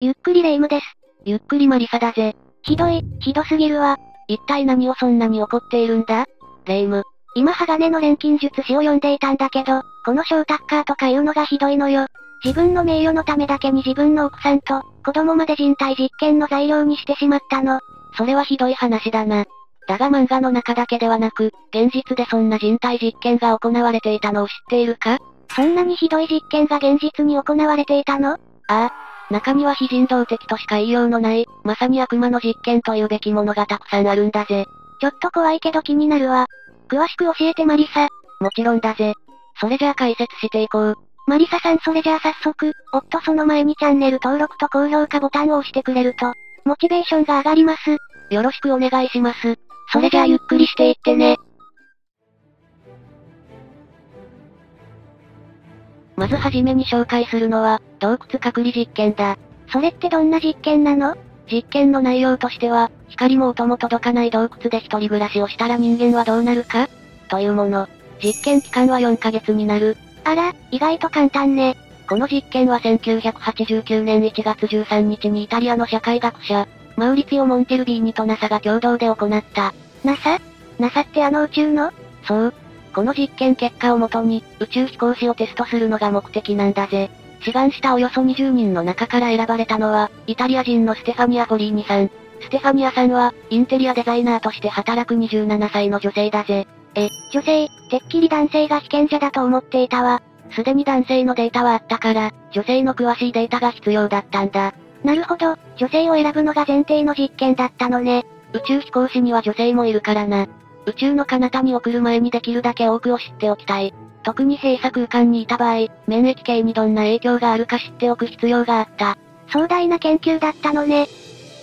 ゆっくりレ夢ムです。ゆっくりマリサだぜ。ひどい、ひどすぎるわ。一体何をそんなに怒っているんだ？レ夢ム。今鋼の錬金術師を読んでいたんだけど、このショータッカーとかいうのがひどいのよ。自分の名誉のためだけに自分の奥さんと、子供まで人体実験の材料にしてしまったの。それはひどい話だな。だが漫画の中だけではなく、現実でそんな人体実験が行われていたのを知っているか？そんなにひどい実験が現実に行われていたの？ああ。中には非人道的としか言いようのない、まさに悪魔の実験というべきものがたくさんあるんだぜ。ちょっと怖いけど気になるわ。詳しく教えてマリサ。もちろんだぜ。それじゃあ解説していこう。マリサさんそれじゃあ早速、おっとその前にチャンネル登録と高評価ボタンを押してくれると、モチベーションが上がります。よろしくお願いします。それじゃあゆっくりしていってね。まずはじめに紹介するのは、洞窟隔離実験だ。それってどんな実験なの？実験の内容としては、光も音も届かない洞窟で一人暮らしをしたら人間はどうなるか？というもの。実験期間は4ヶ月になる。あら、意外と簡単ね。この実験は1989年1月13日にイタリアの社会学者、マウリツィオ・モンテルビーニと NASA が共同で行った。NASA?NASA ってあの宇宙の？そう。この実験結果をもとに、宇宙飛行士をテストするのが目的なんだぜ。志願したおよそ20人の中から選ばれたのは、イタリア人のステファニア・フォリーニさん。ステファニアさんは、インテリアデザイナーとして働く27歳の女性だぜ。え、女性、てっきり男性が被験者だと思っていたわ。すでに男性のデータはあったから、女性の詳しいデータが必要だったんだ。なるほど、女性を選ぶのが前提の実験だったのね。宇宙飛行士には女性もいるからな。宇宙の彼方に送る前にできるだけ多くを知っておきたい。特に閉鎖空間にいた場合、免疫系にどんな影響があるか知っておく必要があった。壮大な研究だったのね。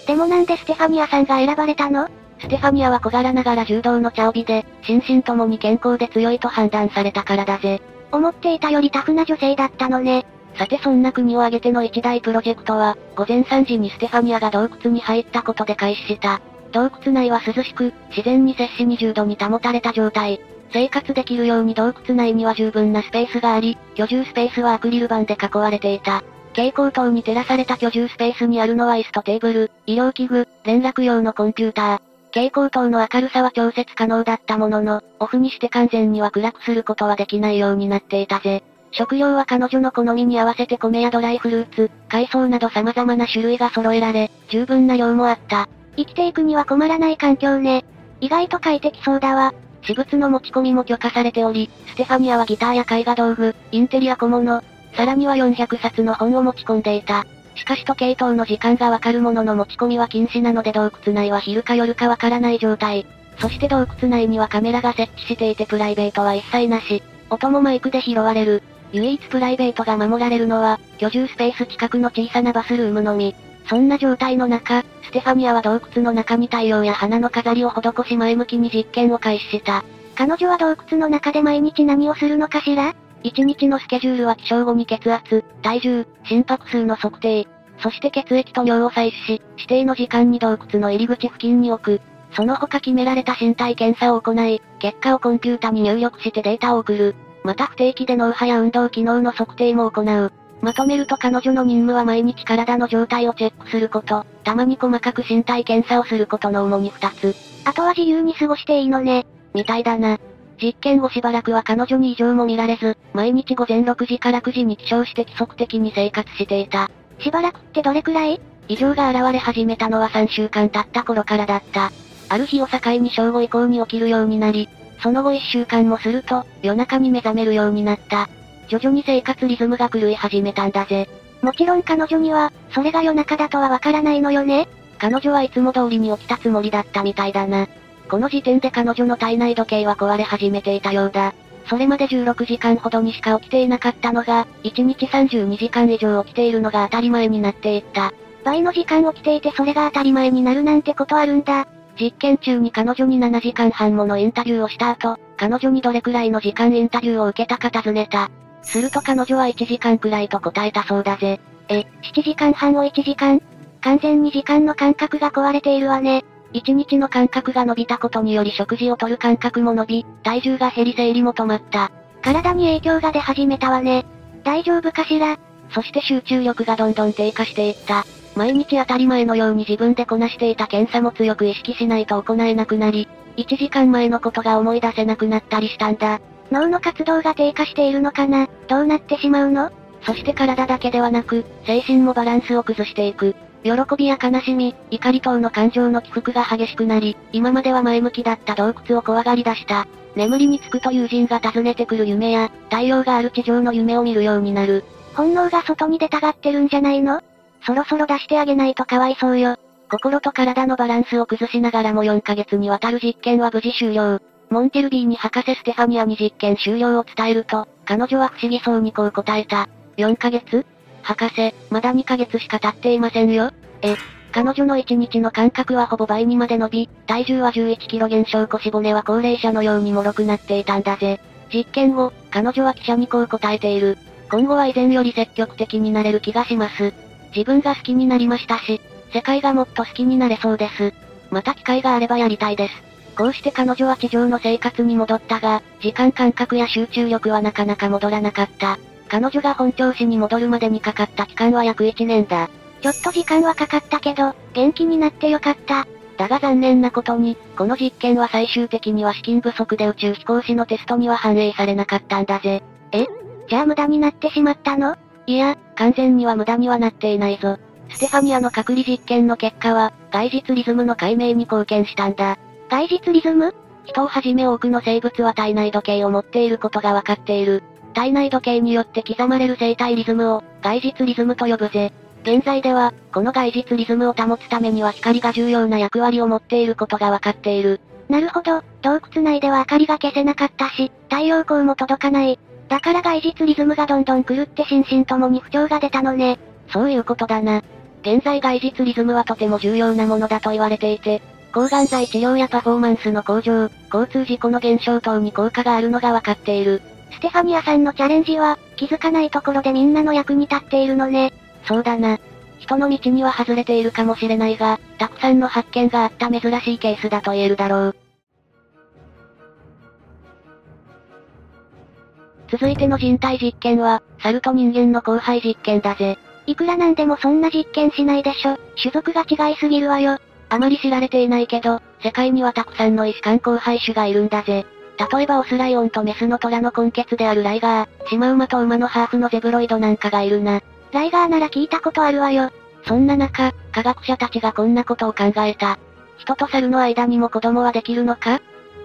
でもなんでステファニアさんが選ばれたの？ステファニアは小柄ながら柔道の茶帯で、心身ともに健康で強いと判断されたからだぜ。思っていたよりタフな女性だったのね。さてそんな国を挙げての一大プロジェクトは、午前3時にステファニアが洞窟に入ったことで開始した。洞窟内は涼しく、自然に接し20度に保たれた状態。生活できるように洞窟内には十分なスペースがあり、居住スペースはアクリル板で囲われていた。蛍光灯に照らされた居住スペースにあるのは椅子とテーブル、医療器具、連絡用のコンピューター。蛍光灯の明るさは調節可能だったものの、オフにして完全には暗くすることはできないようになっていたぜ。食料は彼女の好みに合わせて米やドライフルーツ、海藻など様々な種類が揃えられ、十分な量もあった。生きていくには困らない環境ね。意外と快適そうだわ。私物の持ち込みも許可されており、ステファニアはギターや絵画道具、インテリア小物、さらには400冊の本を持ち込んでいた。しかし時計塔の時間がわかるものの持ち込みは禁止なので洞窟内は昼か夜かわからない状態。そして洞窟内にはカメラが設置していてプライベートは一切なし。音もマイクで拾われる。唯一プライベートが守られるのは、居住スペース近くの小さなバスルームのみ。そんな状態の中、ステファニアは洞窟の中に太陽や花の飾りを施し前向きに実験を開始した。彼女は洞窟の中で毎日何をするのかしら？一日のスケジュールは起床後に血圧、体重、心拍数の測定、そして血液と尿を採取し、指定の時間に洞窟の入り口付近に置く。その他決められた身体検査を行い、結果をコンピュータに入力してデータを送る。また不定期で脳波や運動機能の測定も行う。まとめると彼女の任務は毎日体の状態をチェックすること、たまに細かく身体検査をすることの主に二つ。あとは自由に過ごしていいのね。みたいだな。実験後しばらくは彼女に異常も見られず、毎日午前6時から9時に起床して規則的に生活していた。しばらくってどれくらい？異常が現れ始めたのは3週間経った頃からだった。ある日を境に正午以降に起きるようになり、その後1週間もすると、夜中に目覚めるようになった。徐々に生活リズムが狂い始めたんだぜ。もちろん彼女には、それが夜中だとはわからないのよね彼女はいつも通りに起きたつもりだったみたいだな。この時点で彼女の体内時計は壊れ始めていたようだ。それまで16時間ほどにしか起きていなかったのが、1日32時間以上起きているのが当たり前になっていった。倍の時間起きていてそれが当たり前になるなんてことあるんだ。実験中に彼女に7時間半ものインタビューをした後、彼女にどれくらいの時間インタビューを受けたか尋ねた。すると彼女は1時間くらいと答えたそうだぜ。え、7時間半を1時間？完全に時間の感覚が壊れているわね。1日の間隔が伸びたことにより食事をとる間隔も伸び、体重が減り生理も止まった。体に影響が出始めたわね。大丈夫かしら？そして集中力がどんどん低下していった。毎日当たり前のように自分でこなしていた検査も強く意識しないと行えなくなり、1時間前のことが思い出せなくなったりしたんだ。脳の活動が低下しているのかな？どうなってしまうの？そして体だけではなく、精神もバランスを崩していく。喜びや悲しみ、怒り等の感情の起伏が激しくなり、今までは前向きだった洞窟を怖がり出した。眠りにつくと友人が訪ねてくる夢や、太陽がある地上の夢を見るようになる。本能が外に出たがってるんじゃないの？そろそろ出してあげないとかわいそうよ。心と体のバランスを崩しながらも4ヶ月にわたる実験は無事終了。モンテルビーに博士ステファニアに実験終了を伝えると、彼女は不思議そうにこう答えた。4ヶ月？博士、まだ2ヶ月しか経っていませんよ。え、彼女の1日の間隔はほぼ倍にまで伸び、体重は11キロ減少腰骨は高齢者のように脆くなっていたんだぜ。実験後、彼女は記者にこう答えている。今後は以前より積極的になれる気がします。自分が好きになりましたし、世界がもっと好きになれそうです。また機会があればやりたいです。こうして彼女は地上の生活に戻ったが、時間感覚や集中力はなかなか戻らなかった。彼女が本調子に戻るまでにかかった期間は約1年だ。ちょっと時間はかかったけど、元気になってよかった。だが残念なことに、この実験は最終的には資金不足で宇宙飛行士のテストには反映されなかったんだぜ。え？じゃあ無駄になってしまったの？いや、完全には無駄にはなっていないぞ。ステファニアの隔離実験の結果は、外実リズムの解明に貢献したんだ。外実リズム？人をはじめ多くの生物は体内時計を持っていることがわかっている。体内時計によって刻まれる生体リズムを、外実リズムと呼ぶぜ。現在では、この外実リズムを保つためには光が重要な役割を持っていることがわかっている。なるほど、洞窟内では明かりが消せなかったし、太陽光も届かない。だから外実リズムがどんどん狂って心身ともに不調が出たのね。そういうことだな。現在外実リズムはとても重要なものだと言われていて、抗がん剤治療やパフォーマンスの向上、交通事故の減少等に効果があるのがわかっている。ステファニアさんのチャレンジは、気づかないところでみんなの役に立っているのね。そうだな。人の道には外れているかもしれないが、たくさんの発見があった珍しいケースだと言えるだろう。続いての人体実験は、猿と人間の交配実験だぜ。いくらなんでもそんな実験しないでしょ。種族が違いすぎるわよ。あまり知られていないけど、世界にはたくさんの異種間交配種がいるんだぜ。例えばオスライオンとメスの虎の根血であるライガー、シマウマと馬のハーフのゼブロイドなんかがいるな。ライガーなら聞いたことあるわよ。そんな中、科学者たちがこんなことを考えた。人と猿の間にも子供はできるのか？っ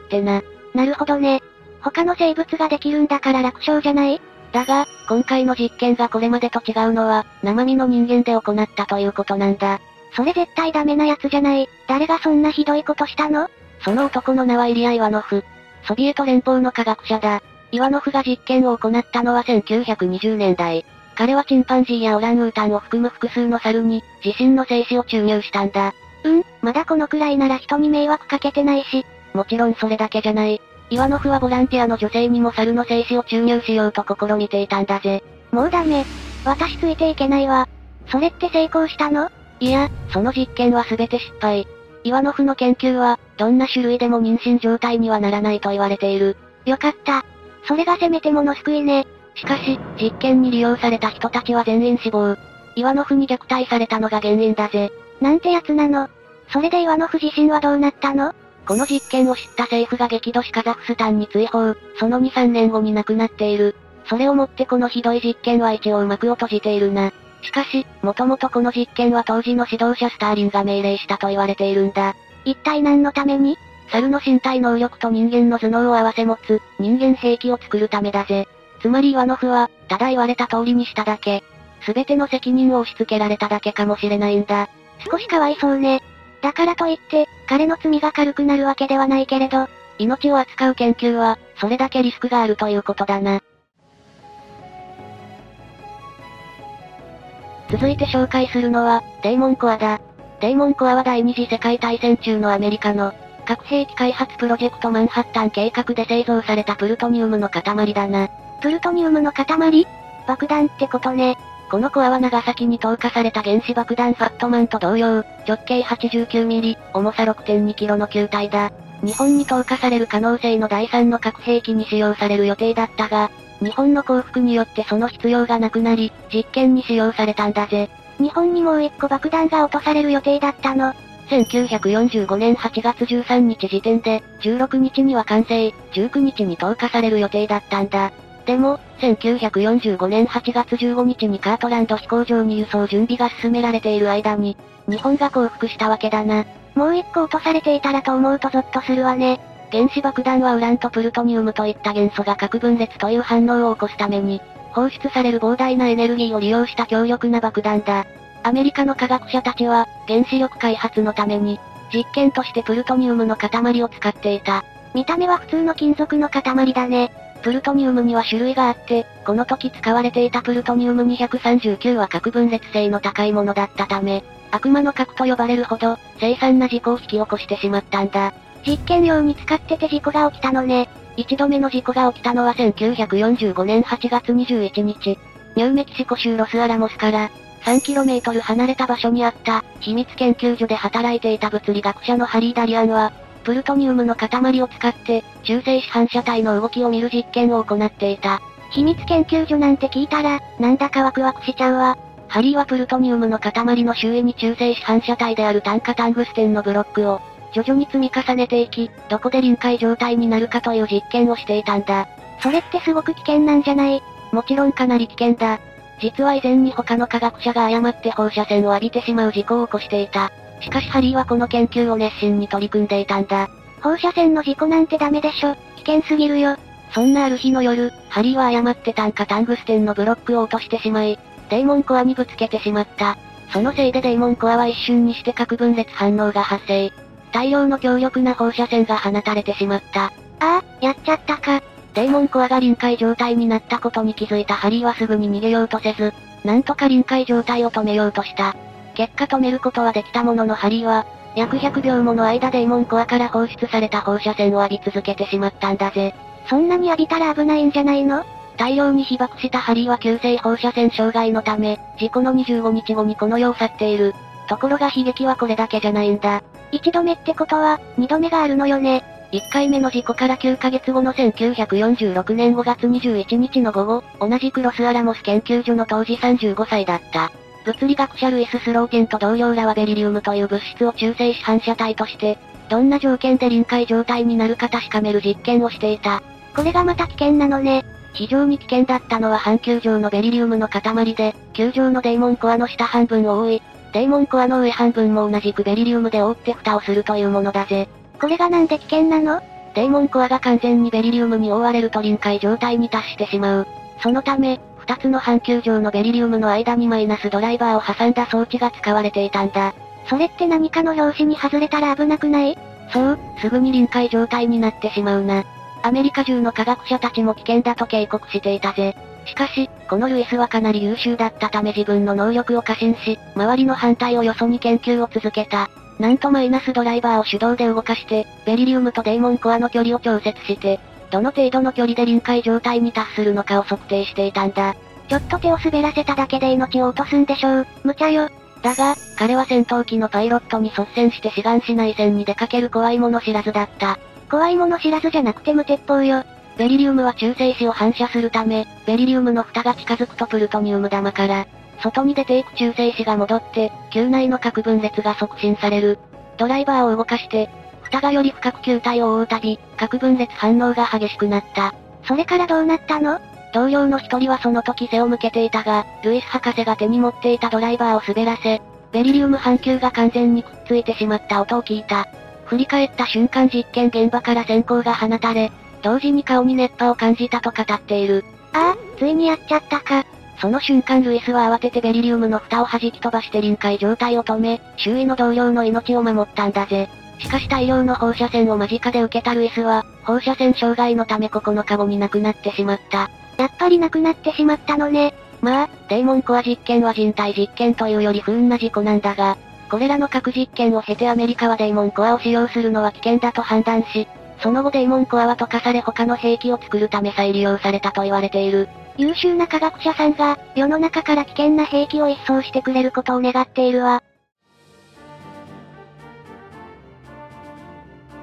てな。なるほどね。他の生物ができるんだから楽勝じゃない？だが、今回の実験がこれまでと違うのは、生身の人間で行ったということなんだ。それ絶対ダメなやつじゃない。誰がそんなひどいことしたの？その男の名はイリア・イワノフ。ソビエト連邦の科学者だ。イワノフが実験を行ったのは1920年代。彼はチンパンジーやオランウータンを含む複数の猿に、自身の精子を注入したんだ。うん、まだこのくらいなら人に迷惑かけてないし。もちろんそれだけじゃない。イワノフはボランティアの女性にも猿の精子を注入しようと試みていたんだぜ。もうダメ。私ついていけないわ。それって成功したの？いや、その実験は全て失敗。イワノフの研究は、どんな種類でも妊娠状態にはならないと言われている。よかった。それがせめてもの救いね。しかし、実験に利用された人たちは全員死亡。イワノフに虐待されたのが原因だぜ。なんてやつなの。それでイワノフ自身はどうなったのこの実験を知った政府が激怒しカザフスタンに追放、その2、3年後に亡くなっている。それをもってこのひどい実験は一応幕を閉じているな。しかし、もともとこの実験は当時の指導者スターリンが命令したと言われているんだ。一体何のために？猿の身体能力と人間の頭脳を合わせ持つ、人間兵器を作るためだぜ。つまりイワノフは、ただ言われた通りにしただけ。すべての責任を押し付けられただけかもしれないんだ。少しかわいそうね。だからといって、彼の罪が軽くなるわけではないけれど、命を扱う研究は、それだけリスクがあるということだな。続いて紹介するのは、デーモンコアだ。デーモンコアは第二次世界大戦中のアメリカの、核兵器開発プロジェクトマンハッタン計画で製造されたプルトニウムの塊だな。プルトニウムの塊？爆弾ってことね。このコアは長崎に投下された原子爆弾ファットマンと同様、直径89ミリ、重さ6.2キロの球体だ。日本に投下される可能性の第3の核兵器に使用される予定だったが、日本の降伏によってその必要がなくなり、実験に使用されたんだぜ。日本にもう一個爆弾が落とされる予定だったの。1945年8月13日時点で、16日には完成、19日に投下される予定だったんだ。でも、1945年8月15日にカートランド飛行場に輸送準備が進められている間に、日本が降伏したわけだな。もう一個落とされていたらと思うとゾッとするわね。原子爆弾はウランとプルトニウムといった元素が核分裂という反応を起こすために、放出される膨大なエネルギーを利用した強力な爆弾だ。アメリカの科学者たちは、原子力開発のために、実験としてプルトニウムの塊を使っていた。見た目は普通の金属の塊だね。プルトニウムには種類があって、この時使われていたプルトニウム239は核分裂性の高いものだったため、悪魔の核と呼ばれるほど、凄惨な事故を引き起こしてしまったんだ。実験用に使ってて事故が起きたのね。一度目の事故が起きたのは1945年8月21日。ニューメキシコ州ロスアラモスから、3km 離れた場所にあった、秘密研究所で働いていた物理学者のハリー・ダリアンは、プルトニウムの塊を使って、中性子反射体の動きを見る実験を行っていた。秘密研究所なんて聞いたら、なんだかワクワクしちゃうわ。ハリーはプルトニウムの塊の周囲に中性子反射体である炭化タングステンのブロックを、徐々に積み重ねていき、どこで臨界状態になるかという実験をしていたんだ。それってすごく危険なんじゃない？もちろんかなり危険だ。実は以前に他の科学者が誤って放射線を浴びてしまう事故を起こしていた。しかしハリーはこの研究を熱心に取り組んでいたんだ。放射線の事故なんてダメでしょ。危険すぎるよ。そんなある日の夜、ハリーは誤って炭化タングステンのブロックを落としてしまい、デーモンコアにぶつけてしまった。そのせいでデーモンコアは一瞬にして核分裂反応が発生。大量の強力な放射線が放たれてしまった。ああ、やっちゃったか。デーモンコアが臨界状態になったことに気づいたハリーはすぐに逃げようとせず、なんとか臨界状態を止めようとした。結果止めることはできたもののハリーは、約100秒もの間デーモンコアから放出された放射線を浴び続けてしまったんだぜ。そんなに浴びたら危ないんじゃないの？大量に被爆したハリーは急性放射線障害のため、事故の25日後にこの世を去っている。ところが悲劇はこれだけじゃないんだ。一度目ってことは、二度目があるのよね。1回目の事故から9ヶ月後の1946年5月21日の午後、同じくロスアラモス研究所の当時35歳だった。物理学者ルイス・スローテンと同僚らはベリリウムという物質を中性子反射体として、どんな条件で臨界状態になるか確かめる実験をしていた。これがまた危険なのね。非常に危険だったのは半球状のベリリウムの塊で、球状のデーモンコアの下半分を覆い、デーモンコアの上半分も同じくベリリウムで覆って蓋をするというものだぜ。これがなんで危険なの？デーモンコアが完全にベリリウムに覆われると臨界状態に達してしまう。そのため、二つの半球状のベリリウムの間にマイナスドライバーを挟んだ装置が使われていたんだ。それって何かの拍子に外れたら危なくない？そう、すぐに臨界状態になってしまうな。アメリカ中の科学者たちも危険だと警告していたぜ。しかし、このルイスはかなり優秀だったため自分の能力を過信し、周りの反対をよそに研究を続けた。なんとマイナスドライバーを手動で動かして、ベリリウムとデーモンコアの距離を調節して、どの程度の距離で臨界状態に達するのかを測定していたんだ。ちょっと手を滑らせただけで命を落とすんでしょう。無茶よ。だが、彼は戦闘機のパイロットに率先して志願しない線に出かける怖いもの知らずだった。怖いもの知らずじゃなくて無鉄砲よ。ベリリウムは中性子を反射するため、ベリリウムの蓋が近づくとプルトニウム玉から、外に出ていく中性子が戻って、球内の核分裂が促進される。ドライバーを動かして、蓋がより深く球体を覆うたび、核分裂反応が激しくなった。それからどうなったの？同僚の一人はその時背を向けていたが、ルイス博士が手に持っていたドライバーを滑らせ、ベリリウム半球が完全にくっついてしまった音を聞いた。振り返った瞬間実験現場から閃光が放たれ、同時に顔に熱波を感じたと語っている。ああ、ついにやっちゃったか。その瞬間ルイスは慌ててベリリウムの蓋を弾き飛ばして臨界状態を止め、周囲の同僚の命を守ったんだぜ。しかし大量の放射線を間近で受けたルイスは、放射線障害のため9日後に亡くなってしまった。やっぱり亡くなってしまったのね。まあ、デーモンコア実験は人体実験というより不運な事故なんだが、これらの核実験を経てアメリカはデーモンコアを使用するのは危険だと判断し、その後デーモンコアは溶かされ他の兵器を作るため再利用されたと言われている。優秀な科学者さんが、世の中から危険な兵器を一掃してくれることを願っているわ。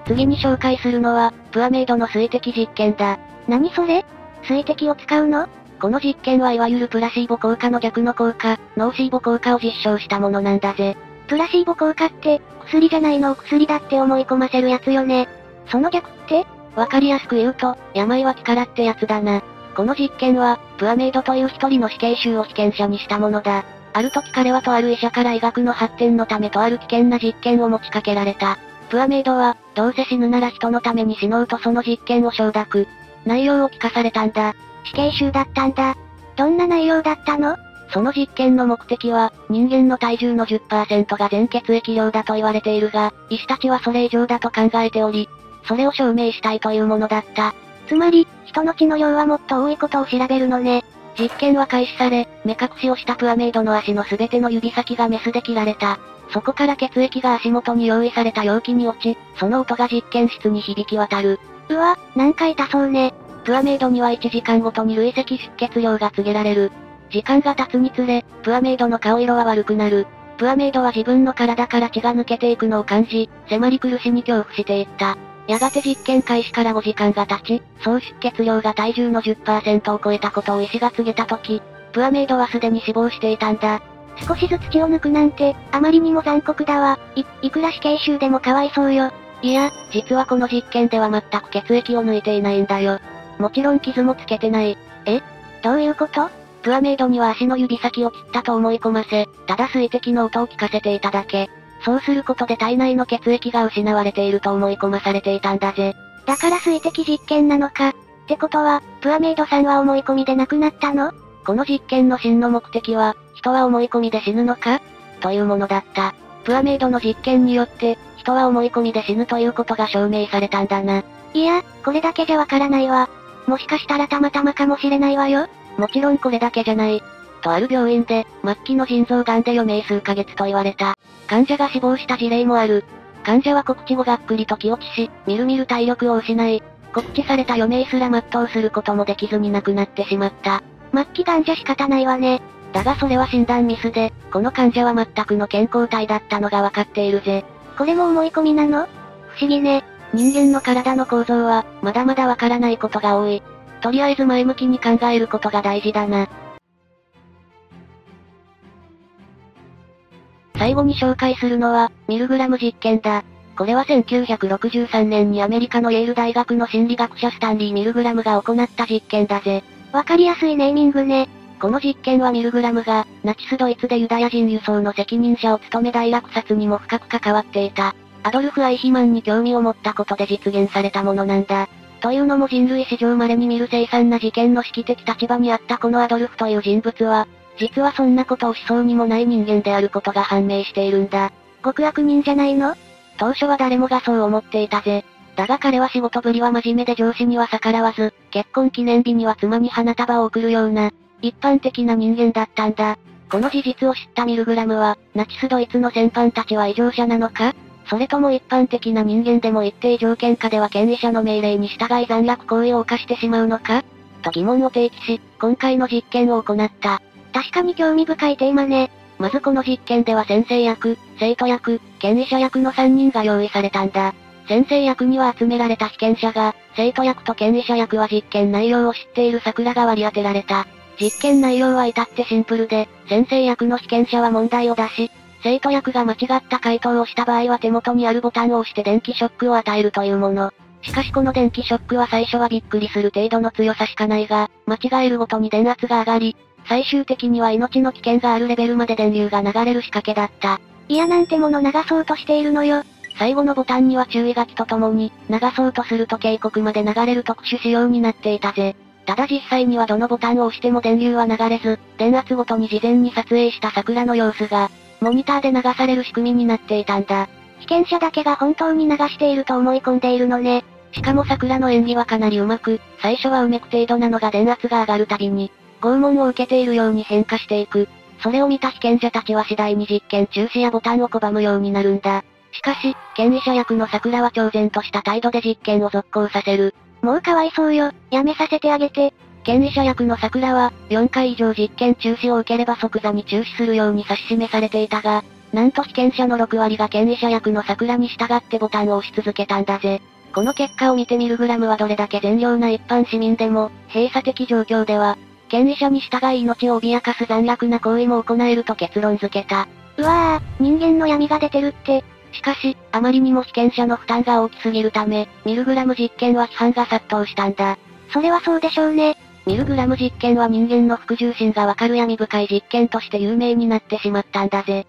次に紹介するのは、プアメイドの水滴実験だ。何それ？水滴を使うの？この実験はいわゆるプラシーボ効果の逆の効果、ノーシーボ効果を実証したものなんだぜ。プラシーボ効果って、薬じゃないの？を薬だって思い込ませるやつよね。その逆ってわかりやすく言うと、病は気からってやつだな。この実験は、プアメイドという一人の死刑囚を被験者にしたものだ。ある時彼はとある医者から医学の発展のためとある危険な実験を持ちかけられた。プアメイドは、どうせ死ぬなら人のために死のうとその実験を承諾。内容を聞かされたんだ。死刑囚だったんだ。どんな内容だったの？その実験の目的は、人間の体重の10%が全血液量だと言われているが、医師たちはそれ以上だと考えており、それを証明したいというものだった。つまり、人の血の量はもっと多いことを調べるのね。実験は開始され、目隠しをしたプアメイドの足のすべての指先がメスで切られた。そこから血液が足元に用意された容器に落ち、その音が実験室に響き渡る。うわ、なんか痛そうね。プアメイドには1時間ごとに累積出血量が告げられる。時間が経つにつれ、プアメイドの顔色は悪くなる。プアメイドは自分の体から血が抜けていくのを感じ、迫り苦しに恐怖していった。やがて実験開始から5時間が経ち、総出血量が体重の10%を超えたことを医師が告げた時、プアメイドはすでに死亡していたんだ。少しずつ血を抜くなんて、あまりにも残酷だわ。い、いくら死刑囚でもかわいそうよ。いや、実はこの実験では全く血液を抜いていないんだよ。もちろん傷もつけてない。え？どういうこと？プアメイドには足の指先を切ったと思い込ませ、ただ水滴の音を聞かせていただけ。そうすることで体内の血液が失われていると思い込まされていたんだぜ。だから水滴実験なのか。ってことは、プアメイドさんは思い込みで亡くなったの？この実験の真の目的は、人は思い込みで死ぬのか？というものだった。プアメイドの実験によって、人は思い込みで死ぬということが証明されたんだな。いや、これだけじゃわからないわ。もしかしたらたまたまかもしれないわよ。もちろんこれだけじゃない。とある病院で、末期の腎臓癌で余命数ヶ月と言われた。患者が死亡した事例もある。患者は告知後がっくりと気落ちし、みるみる体力を失い、告知された余命すら全うすることもできずに亡くなってしまった。末期患者仕方ないわね。だがそれは診断ミスで、この患者は全くの健康体だったのがわかっているぜ。これも思い込みなの？不思議ね。人間の体の構造は、まだまだわからないことが多い。とりあえず前向きに考えることが大事だな。最後に紹介するのは、ミルグラム実験だ。これは1963年にアメリカのイェール大学の心理学者スタンリー・ミルグラムが行った実験だぜ。わかりやすいネーミングね。この実験はミルグラムが、ナチスドイツでユダヤ人輸送の責任者を務め大落札にも深く関わっていた。アドルフ・アイヒマンに興味を持ったことで実現されたものなんだ。というのも人類史上稀に見る凄惨な事件の指揮的立場にあったこのアドルフという人物は、実はそんなことをしそうにもない人間であることが判明しているんだ。極悪人じゃないの？当初は誰もがそう思っていたぜ。だが彼は仕事ぶりは真面目で上司には逆らわず、結婚記念日には妻に花束を贈るような、一般的な人間だったんだ。この事実を知ったミルグラムは、ナチスドイツの戦犯たちは異常者なのか？それとも一般的な人間でも一定条件下では権威者の命令に従い残虐行為を犯してしまうのか？と疑問を提起し、今回の実験を行った。確かに興味深いテーマね。まずこの実験では先生役、生徒役、権威者役の3人が用意されたんだ。先生役には集められた被験者が、生徒役と権威者役は実験内容を知っている桜が割り当てられた。実験内容は至ってシンプルで、先生役の被験者は問題を出し、生徒役が間違った回答をした場合は手元にあるボタンを押して電気ショックを与えるというもの。しかしこの電気ショックは最初はびっくりする程度の強さしかないが、間違えるごとに電圧が上がり、最終的には命の危険があるレベルまで電流が流れる仕掛けだった。いやなんてもの流そうとしているのよ。最後のボタンには注意書きとともに、流そうとすると警告まで流れる特殊仕様になっていたぜ。ただ実際にはどのボタンを押しても電流は流れず、電圧ごとに事前に撮影した桜の様子が、モニターで流される仕組みになっていたんだ。被験者だけが本当に流していると思い込んでいるのね。しかも桜の演技はかなり上手く、最初はうめく程度なのが電圧が上がるたびに、拷問を受けているように変化していく。それを見た被験者たちは次第に実験中止やボタンを拒むようになるんだ。しかし、権威者役の桜は挑然とした態度で実験を続行させる。もうかわいそうよ、やめさせてあげて。権威者役の桜は、4回以上実験中止を受ければ即座に中止するように指し示されていたが、なんと被験者の6割が権威者役の桜に従ってボタンを押し続けたんだぜ。この結果を見てミルグラムはどれだけ善良な一般市民でも、閉鎖的状況では、権威者に従い命を脅かす残虐な行為も行えると結論付けた。うわぁ、人間の闇が出てるって。しかし、あまりにも被験者の負担が大きすぎるため、ミルグラム実験は批判が殺到したんだ。それはそうでしょうね。ミルグラム実験は人間の服従心がわかる闇深い実験として有名になってしまったんだぜ。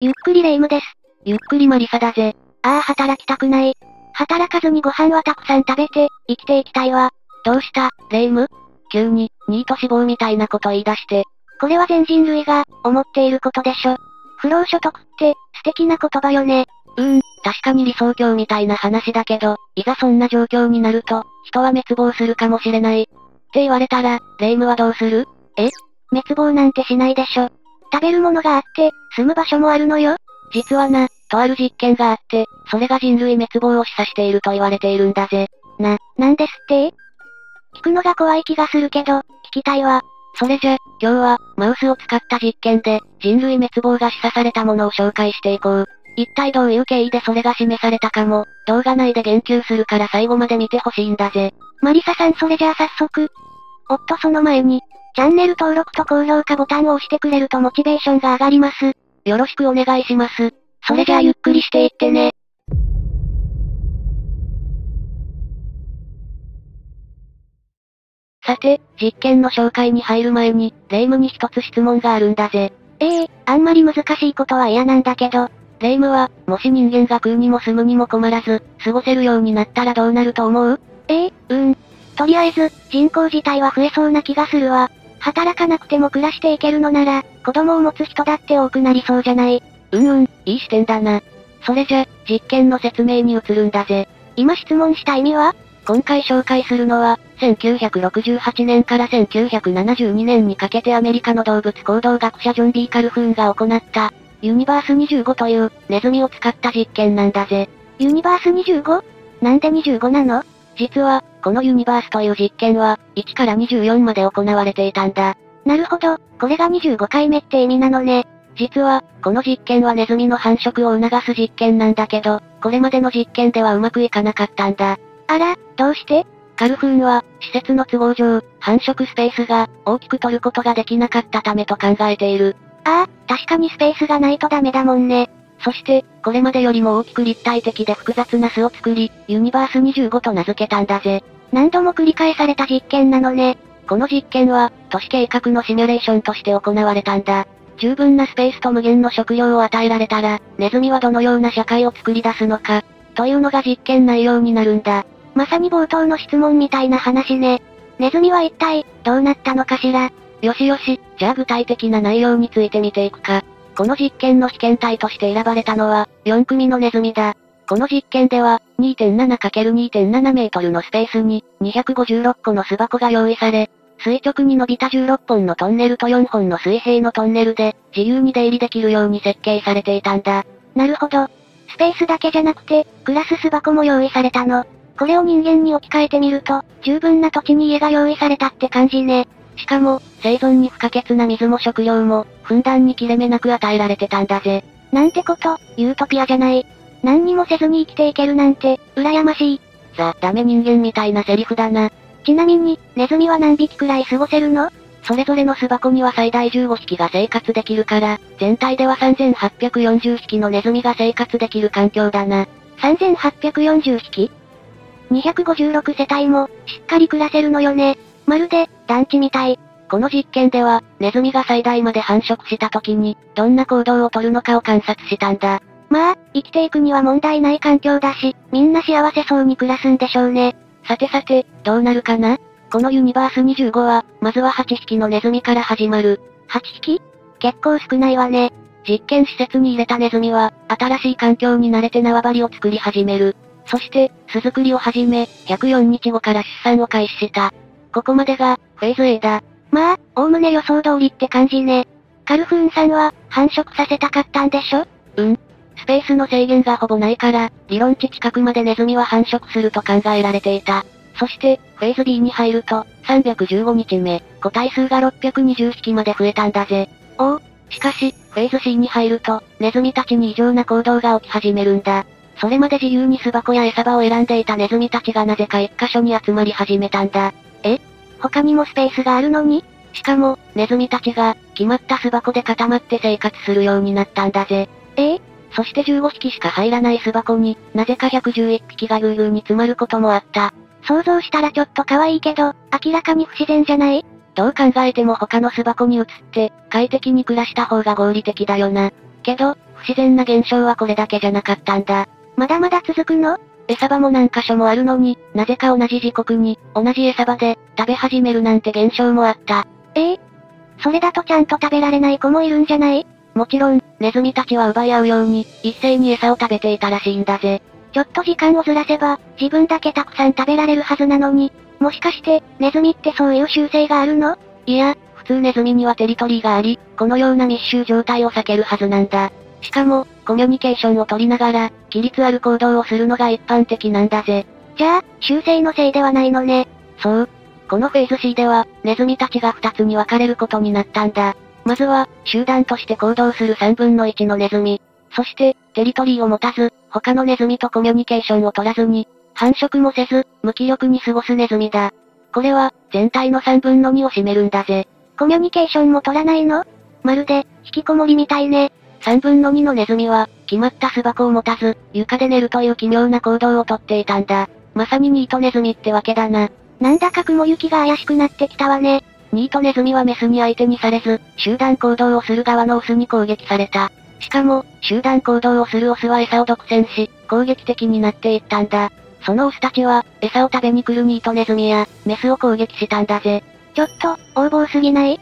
ゆっくりレ夢ムです。ゆっくりマリサだぜ。ああ働きたくない。働かずにご飯はたくさん食べて、生きていきたいわ。どうした？レ夢？ム急に、ニート死亡みたいなこと言い出して。これは全人類が、思っていることでしょ。不労所得って、素敵な言葉よね。うーん、確かに理想郷みたいな話だけど、いざそんな状況になると、人は滅亡するかもしれない。って言われたら、霊夢はどうする？え？滅亡なんてしないでしょ。食べるものがあって、住む場所もあるのよ。実はな、とある実験があって、それが人類滅亡を示唆していると言われているんだぜ。な、なんですって？聞くのが怖い気がするけど、聞きたいわ。それじゃ、今日は、マウスを使った実験で、人類滅亡が示唆されたものを紹介していこう。一体どういう経緯でそれが示されたかも、動画内で言及するから最後まで見てほしいんだぜ。マリサさんそれじゃあ早速。おっとその前に、チャンネル登録と高評価ボタンを押してくれるとモチベーションが上がります。よろしくお願いします。それじゃあゆっくりしていってね。さて、実験の紹介に入る前に、レイムに一つ質問があるんだぜ。ええー、あんまり難しいことは嫌なんだけど。レイムは、もし人間が食うにも住むにも困らず、過ごせるようになったらどうなると思う？ええー、うん。とりあえず、人口自体は増えそうな気がするわ。働かなくても暮らしていけるのなら、子供を持つ人だって多くなりそうじゃない。うんうん、いい視点だな。それじゃ、実験の説明に移るんだぜ。今質問した意味は？今回紹介するのは、1968年から1972年にかけてアメリカの動物行動学者ジョン・ビー・カルフーンが行った、ユニバース25というネズミを使った実験なんだぜ。ユニバース 25? なんで25なの？実は、このユニバースという実験は、1から24まで行われていたんだ。なるほど、これが25回目って意味なのね。実は、この実験はネズミの繁殖を促す実験なんだけど、これまでの実験ではうまくいかなかったんだ。あら、どうして？カルフーンは、施設の都合上、繁殖スペースが、大きく取ることができなかったためと考えている。ああ、確かにスペースがないとダメだもんね。そして、これまでよりも大きく立体的で複雑な巣を作り、ユニバース25と名付けたんだぜ。何度も繰り返された実験なのね。この実験は、都市計画のシミュレーションとして行われたんだ。十分なスペースと無限の食料を与えられたら、ネズミはどのような社会を作り出すのか、というのが実験内容になるんだ。まさに冒頭の質問みたいな話ね。ネズミは一体、どうなったのかしら？よしよし、じゃあ具体的な内容について見ていくか。この実験の被験体として選ばれたのは、4組のネズミだ。この実験では、2.7×2.7 メートルのスペースに、256個の巣箱が用意され、垂直に伸びた16本のトンネルと4本の水平のトンネルで、自由に出入りできるように設計されていたんだ。なるほど。スペースだけじゃなくて、暮らす巣箱も用意されたの。これを人間に置き換えてみると、十分な土地に家が用意されたって感じね。しかも、生存に不可欠な水も食料も、ふんだんに切れ目なく与えられてたんだぜ。なんてこと、ユートピアじゃない。何にもせずに生きていけるなんて、羨ましい。ザ・ダメ人間みたいなセリフだな。ちなみに、ネズミは何匹くらい過ごせるの？それぞれの巣箱には最大15匹が生活できるから、全体では3840匹のネズミが生活できる環境だな。3840匹？?256 世帯も、しっかり暮らせるのよね。まるで、団地みたい。この実験では、ネズミが最大まで繁殖した時に、どんな行動をとるのかを観察したんだ。まあ、生きていくには問題ない環境だし、みんな幸せそうに暮らすんでしょうね。さてさて、どうなるかな？このユニバース25は、まずは8匹のネズミから始まる。8匹？結構少ないわね。実験施設に入れたネズミは、新しい環境に慣れて縄張りを作り始める。そして、巣作りを始め、104日後から出産を開始した。ここまでが、フェーズ A だ。まあ、おおむね予想通りって感じね。カルフーンさんは、繁殖させたかったんでしょ？うん。スペースの制限がほぼないから、理論値近くまでネズミは繁殖すると考えられていた。そして、フェーズ B に入ると、315日目、個体数が620匹まで増えたんだぜ。おお。しかし、フェーズ C に入ると、ネズミたちに異常な行動が起き始めるんだ。それまで自由に巣箱や餌場を選んでいたネズミたちがなぜか一箇所に集まり始めたんだ。え？他にもスペースがあるのに？しかも、ネズミたちが、決まった巣箱で固まって生活するようになったんだぜ。え？えそして15匹しか入らない巣箱に、なぜか111匹がぐうぐうに詰まることもあった。想像したらちょっと可愛いけど、明らかに不自然じゃない？どう考えても他の巣箱に移って、快適に暮らした方が合理的だよな。けど、不自然な現象はこれだけじゃなかったんだ。まだまだ続くの？餌場も何箇所もあるのに、なぜか同じ時刻に、同じ餌場で、食べ始めるなんて現象もあった。え？えそれだとちゃんと食べられない子もいるんじゃない？もちろん、ネズミたちは奪い合うように、一斉に餌を食べていたらしいんだぜ。ちょっと時間をずらせば、自分だけたくさん食べられるはずなのに、もしかして、ネズミってそういう習性があるの？いや、普通ネズミにはテリトリーがあり、このような密集状態を避けるはずなんだ。しかも、コミュニケーションを取りながら、規律ある行動をするのが一般的なんだぜ。じゃあ、習性のせいではないのね。そう。このフェーズ C では、ネズミたちが2つに分かれることになったんだ。まずは、集団として行動する3分の1のネズミ。そして、テリトリーを持たず、他のネズミとコミュニケーションを取らずに、繁殖もせず、無気力に過ごすネズミだ。これは、全体の3分の2を占めるんだぜ。コミュニケーションも取らないの？まるで、引きこもりみたいね。3分の2のネズミは、決まった巣箱を持たず、床で寝るという奇妙な行動をとっていたんだ。まさにニートネズミってわけだな。なんだか雲行きが怪しくなってきたわね。ニートネズミはメスに相手にされず、集団行動をする側のオスに攻撃された。しかも、集団行動をするオスは餌を独占し、攻撃的になっていったんだ。そのオスたちは、餌を食べに来るニートネズミや、メスを攻撃したんだぜ。ちょっと、横暴すぎない？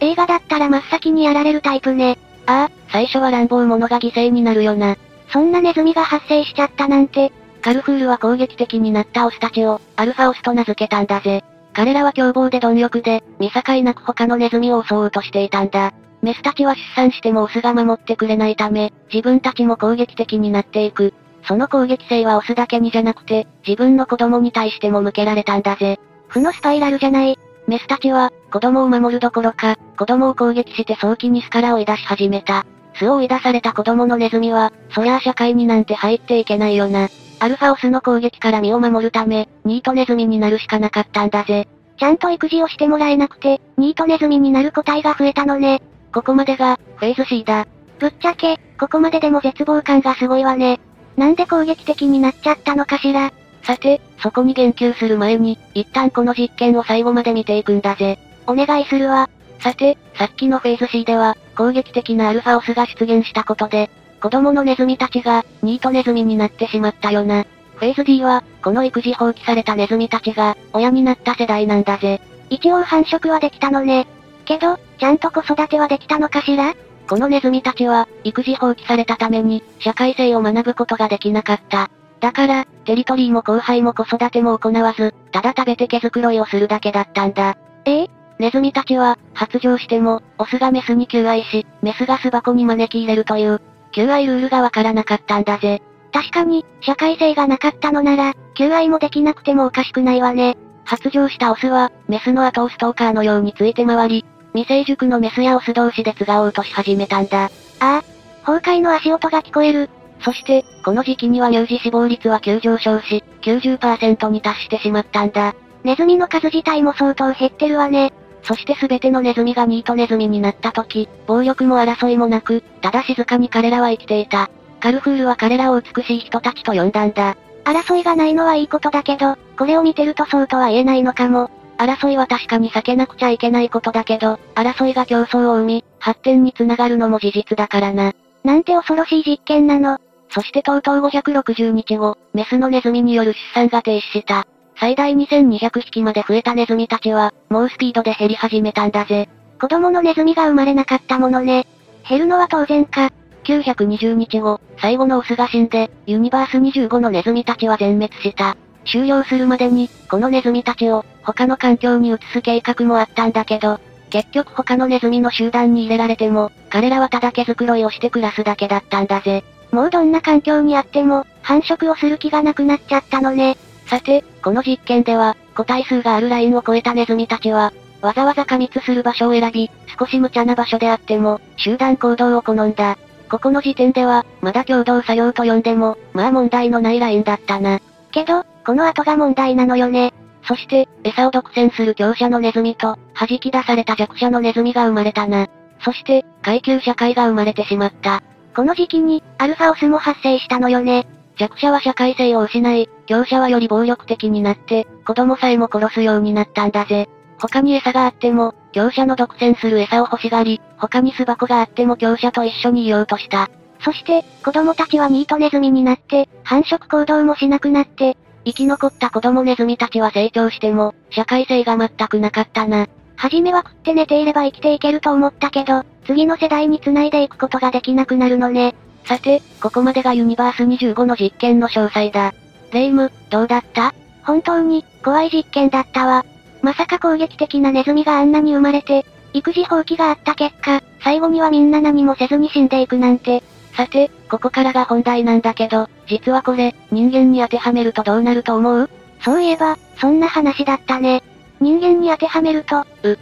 映画だったら真っ先にやられるタイプね。ああ、最初は乱暴者が犠牲になるよな。そんなネズミが発生しちゃったなんて。カルフールは攻撃的になったオスたちを、アルファオスと名付けたんだぜ。彼らは凶暴で貪欲で、見境なく他のネズミを襲おうとしていたんだ。メスたちは出産してもオスが守ってくれないため、自分たちも攻撃的になっていく。その攻撃性はオスだけにじゃなくて、自分の子供に対しても向けられたんだぜ。負のスパイラルじゃない。メスたちは、子供を守るどころか、子供を攻撃して早期に巣から追い出し始めた。巣を追い出された子供のネズミは、そりゃあ社会になんて入っていけないよな。アルファオスの攻撃から身を守るため、ニートネズミになるしかなかったんだぜ。ちゃんと育児をしてもらえなくて、ニートネズミになる個体が増えたのね。ここまでが、フェーズ C だ。ぶっちゃけ、ここまででも絶望感がすごいわね。なんで攻撃的になっちゃったのかしら。さて、そこに言及する前に、一旦この実験を最後まで見ていくんだぜ。お願いするわ。さて、さっきのフェーズ C では、攻撃的なアルファオスが出現したことで、子供のネズミたちが、ニートネズミになってしまったよな。フェーズ D は、この育児放棄されたネズミたちが、親になった世代なんだぜ。一応繁殖はできたのね。けど、ちゃんと子育てはできたのかしら？このネズミたちは、育児放棄されたために、社会性を学ぶことができなかった。だから、テリトリーも後輩も子育ても行わず、ただ食べて毛づくろいをするだけだったんだ。え？えネズミたちは、発情しても、オスがメスに求愛し、メスが巣箱に招き入れるという、求愛ルールがわからなかったんだぜ。確かに、社会性がなかったのなら、求愛もできなくてもおかしくないわね。発情したオスは、メスの後をストーカーのようについて回り、未成熟のメスやオス同士で継がおうとし始めたんだ。ああ、崩壊の足音が聞こえる。そして、この時期には乳児死亡率は急上昇し、90%に達してしまったんだ。ネズミの数自体も相当減ってるわね。そして全てのネズミがニートネズミになった時、暴力も争いもなく、ただ静かに彼らは生きていた。カルフールは彼らを美しい人たちと呼んだんだ。争いがないのはいいことだけど、これを見てるとそうとは言えないのかも。争いは確かに避けなくちゃいけないことだけど、争いが競争を生み、発展につながるのも事実だからな。なんて恐ろしい実験なの。そしてとうとう560日後、メスのネズミによる出産が停止した。最大2200匹まで増えたネズミたちは、猛スピードで減り始めたんだぜ。子供のネズミが生まれなかったものね。減るのは当然か。920日後、最後のオスが死んで、ユニバース25のネズミたちは全滅した。終了するまでに、このネズミたちを、他の環境に移す計画もあったんだけど、結局他のネズミの集団に入れられても、彼らはただ毛づくろいをして暮らすだけだったんだぜ。もうどんな環境にあっても、繁殖をする気がなくなっちゃったのね。さて、この実験では、個体数があるラインを超えたネズミたちは、わざわざ過密する場所を選び、少し無茶な場所であっても、集団行動を好んだ。ここの時点では、まだ共同作業と呼んでも、まあ問題のないラインだったな。けど、この後が問題なのよね。そして、餌を独占する強者のネズミと、弾き出された弱者のネズミが生まれたな。そして、階級社会が生まれてしまった。この時期に、アルファオスも発生したのよね。弱者は社会性を失い、強者はより暴力的になって、子供さえも殺すようになったんだぜ。他に餌があっても、強者の独占する餌を欲しがり、他に巣箱があっても強者と一緒にいようとした。そして、子供たちはニートネズミになって、繁殖行動もしなくなって、生き残った子供ネズミたちは成長しても、社会性が全くなかったな。はじめは食って寝ていれば生きていけると思ったけど、次の世代に繋いでいくことができなくなるのね。さて、ここまでがユニバース25の実験の詳細だ。レイム、どうだった？本当に、怖い実験だったわ。まさか攻撃的なネズミがあんなに生まれて、育児放棄があった結果、最後にはみんな何もせずに死んでいくなんて。さて、ここからが本題なんだけど、実はこれ、人間に当てはめるとどうなると思う？そういえば、そんな話だったね。人間に当てはめると、う。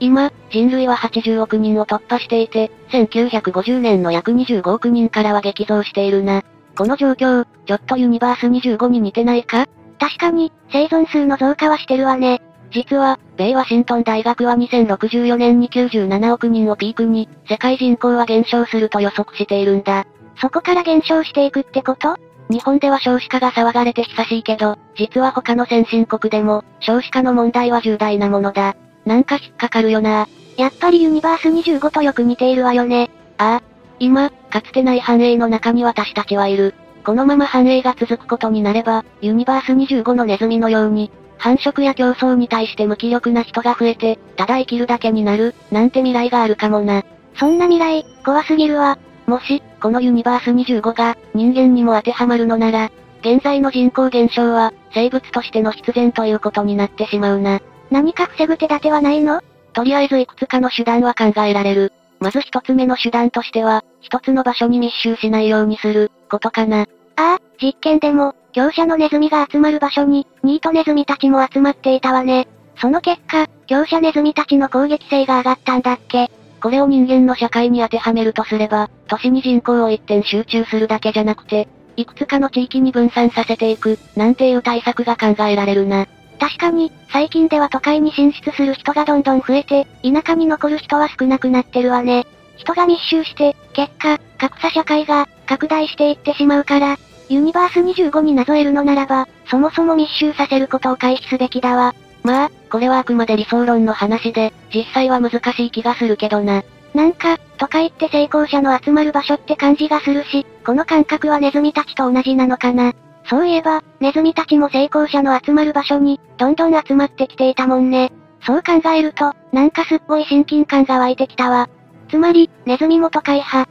今、人類は80億人を突破していて、1950年の約25億人からは激増しているな。この状況、ちょっとユニバース25に似てないか？確かに、生存数の増加はしてるわね。実は、米ワシントン大学は2064年に97億人をピークに、世界人口は減少すると予測しているんだ。そこから減少していくってこと？日本では少子化が騒がれて久しいけど、実は他の先進国でも、少子化の問題は重大なものだ。なんか引っかかるよな。やっぱりユニバース25とよく似ているわよね。ああ。今、かつてない繁栄の中に私たちはいる。このまま繁栄が続くことになれば、ユニバース25のネズミのように、繁殖や競争に対して無気力な人が増えて、ただ生きるだけになる、なんて未来があるかもな。そんな未来、怖すぎるわ。もし、このユニバース25が、人間にも当てはまるのなら、現在の人口減少は、生物としての必然ということになってしまうな。何か防ぐ手立てはないの？とりあえずいくつかの手段は考えられる。まず一つ目の手段としては、一つの場所に密集しないようにする、ことかな。ああ、実験でも、強者のネズミが集まる場所に、ニートネズミたちも集まっていたわね。その結果、強者ネズミたちの攻撃性が上がったんだっけこれを人間の社会に当てはめるとすれば、都市に人口を一点集中するだけじゃなくて、いくつかの地域に分散させていく、なんていう対策が考えられるな。確かに、最近では都会に進出する人がどんどん増えて、田舎に残る人は少なくなってるわね。人が密集して、結果、格差社会が、拡大していってしまうから、ユニバース25になぞえるのならば、そもそも密集させることを回避すべきだわ。まあ、これはあくまで理想論の話で、実際は難しい気がするけどな。なんか、都会って成功者の集まる場所って感じがするし、この感覚はネズミたちと同じなのかな。そういえば、ネズミたちも成功者の集まる場所に、どんどん集まってきていたもんね。そう考えると、なんかすっごい親近感が湧いてきたわ。つまり、ネズミも都会派。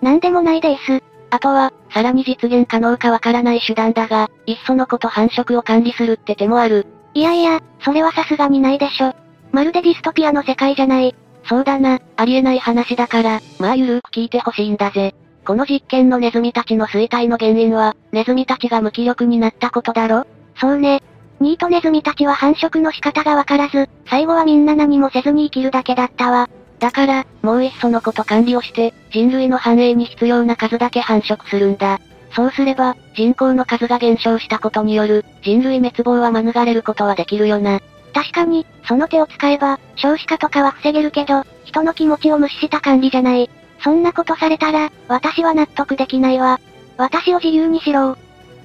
なんでもないです。あとは、さらに実現可能かわからない手段だが、いっそのこと繁殖を管理するって手もある。いやいや、それはさすがにないでしょ。まるでディストピアの世界じゃない。そうだな、ありえない話だから、まあゆるーく聞いてほしいんだぜ。この実験のネズミたちの衰退の原因は、ネズミたちが無気力になったことだろ？そうね。ニートネズミたちは繁殖の仕方がわからず、最後はみんな何もせずに生きるだけだったわ。だから、もういっそのこと管理をして、人類の繁栄に必要な数だけ繁殖するんだ。そうすれば、人口の数が減少したことによる、人類滅亡は免れることはできるよな。確かに、その手を使えば、少子化とかは防げるけど、人の気持ちを無視した管理じゃない。そんなことされたら、私は納得できないわ。私を自由にしろっ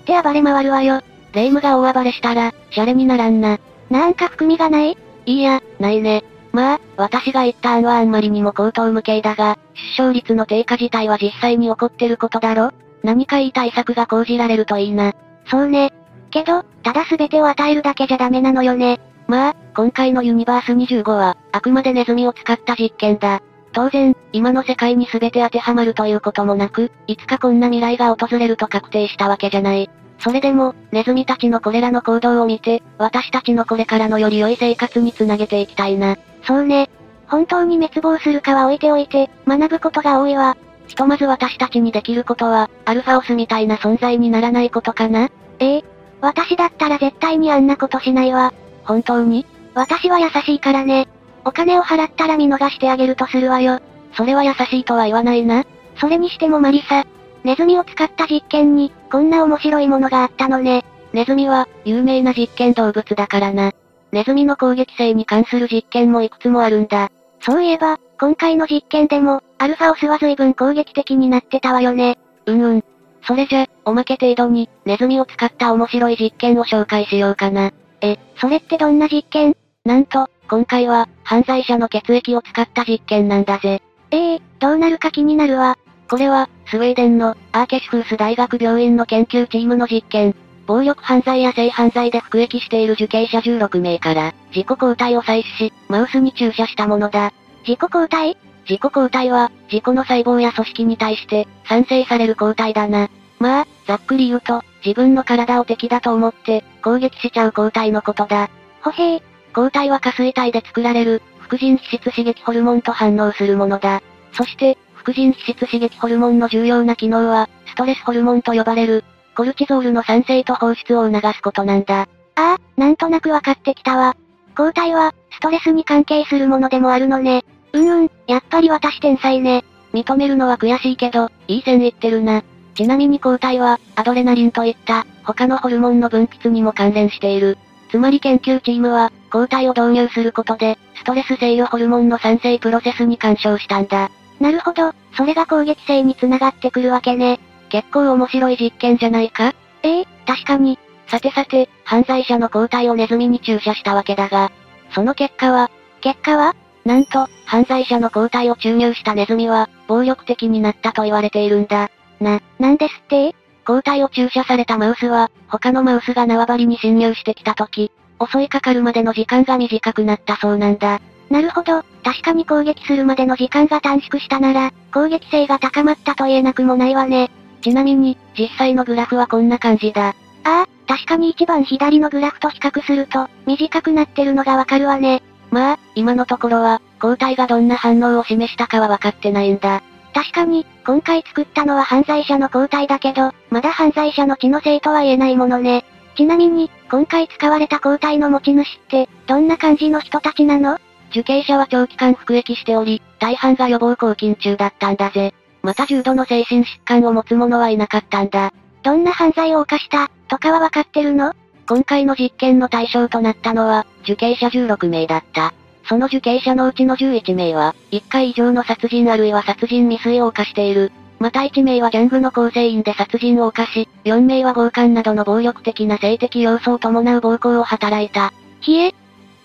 て暴れ回るわよ。霊夢が大暴れしたら、シャレにならんな。なんか含みがない？いいや、ないね。まあ、私が言った案はあんまりにも口頭無形だが、出生率の低下自体は実際に起こってることだろ？何かいい対策が講じられるといいな。そうね。けど、ただ全てを与えるだけじゃダメなのよね。まあ、今回のユニバース25は、あくまでネズミを使った実験だ。当然、今の世界に全て当てはまるということもなく、いつかこんな未来が訪れると確定したわけじゃない。それでも、ネズミたちのこれらの行動を見て、私たちのこれからのより良い生活につなげていきたいな。そうね。本当に滅亡するかは置いておいて、学ぶことが多いわ。ひとまず私たちにできることは、アルファオスみたいな存在にならないことかなええ。私だったら絶対にあんなことしないわ。本当に？私は優しいからね。お金を払ったら見逃してあげるとするわよ。それは優しいとは言わないな。それにしてもマリサ。ネズミを使った実験に、こんな面白いものがあったのね。ネズミは、有名な実験動物だからな。ネズミの攻撃性に関する実験もいくつもあるんだ。そういえば、今回の実験でも、アルファオスは随分攻撃的になってたわよね。うんうん。それじゃ、おまけ程度に、ネズミを使った面白い実験を紹介しようかな。え、それってどんな実験？なんと、今回は、犯罪者の血液を使った実験なんだぜ。ええー、どうなるか気になるわ。これは、スウェーデンの、アーケシフース大学病院の研究チームの実験。暴力犯罪や性犯罪で服役している受刑者16名から、自己抗体を採取し、マウスに注射したものだ。自己抗体自己抗体は、自己の細胞や組織に対して、産生される抗体だな。まあ、ざっくり言うと、自分の体を敵だと思って、攻撃しちゃう抗体のことだ。ほへー。抗体は下垂体で作られる、副腎皮質刺激ホルモンと反応するものだ。そして、副腎皮質刺激ホルモンの重要な機能は、ストレスホルモンと呼ばれる、コルチゾールの産生と放出を促すことなんだ。ああ、なんとなくわかってきたわ。抗体は、ストレスに関係するものでもあるのね。うんうん、やっぱり私天才ね。認めるのは悔しいけど、いい線いってるな。ちなみに抗体は、アドレナリンといった、他のホルモンの分泌にも関連している。つまり研究チームは、抗体を導入することで、ストレス制御ホルモンの産生プロセスに干渉したんだ。なるほど、それが攻撃性につながってくるわけね。結構面白い実験じゃないか？ええ確かに。さてさて、犯罪者の抗体をネズミに注射したわけだが、その結果は、結果は？なんと、犯罪者の抗体を注入したネズミは、暴力的になったと言われているんだ。な、なんですって？抗体を注射されたマウスは、他のマウスが縄張りに侵入してきた時、襲いかかるまでの時間が短くなったそうなんだ。なるほど、確かに攻撃するまでの時間が短縮したなら、攻撃性が高まったと言えなくもないわね。ちなみに、実際のグラフはこんな感じだ。ああ、確かに一番左のグラフと比較すると、短くなってるのがわかるわね。まあ、今のところは、抗体がどんな反応を示したかは分かってないんだ。確かに、今回作ったのは犯罪者の抗体だけど、まだ犯罪者の血のせいとは言えないものね。ちなみに、今回使われた抗体の持ち主って、どんな感じの人たちなの？受刑者は長期間服役しており、大半が予防抗菌中だったんだぜ。また重度の精神疾患を持つ者はいなかったんだ。どんな犯罪を犯した、とかはわかってるの？今回の実験の対象となったのは、受刑者16名だった。その受刑者のうちの11名は、1回以上の殺人あるいは殺人未遂を犯している。また1名はギャングの構成員で殺人を犯し、4名は強姦などの暴力的な性的要素を伴う暴行を働いた。ひえ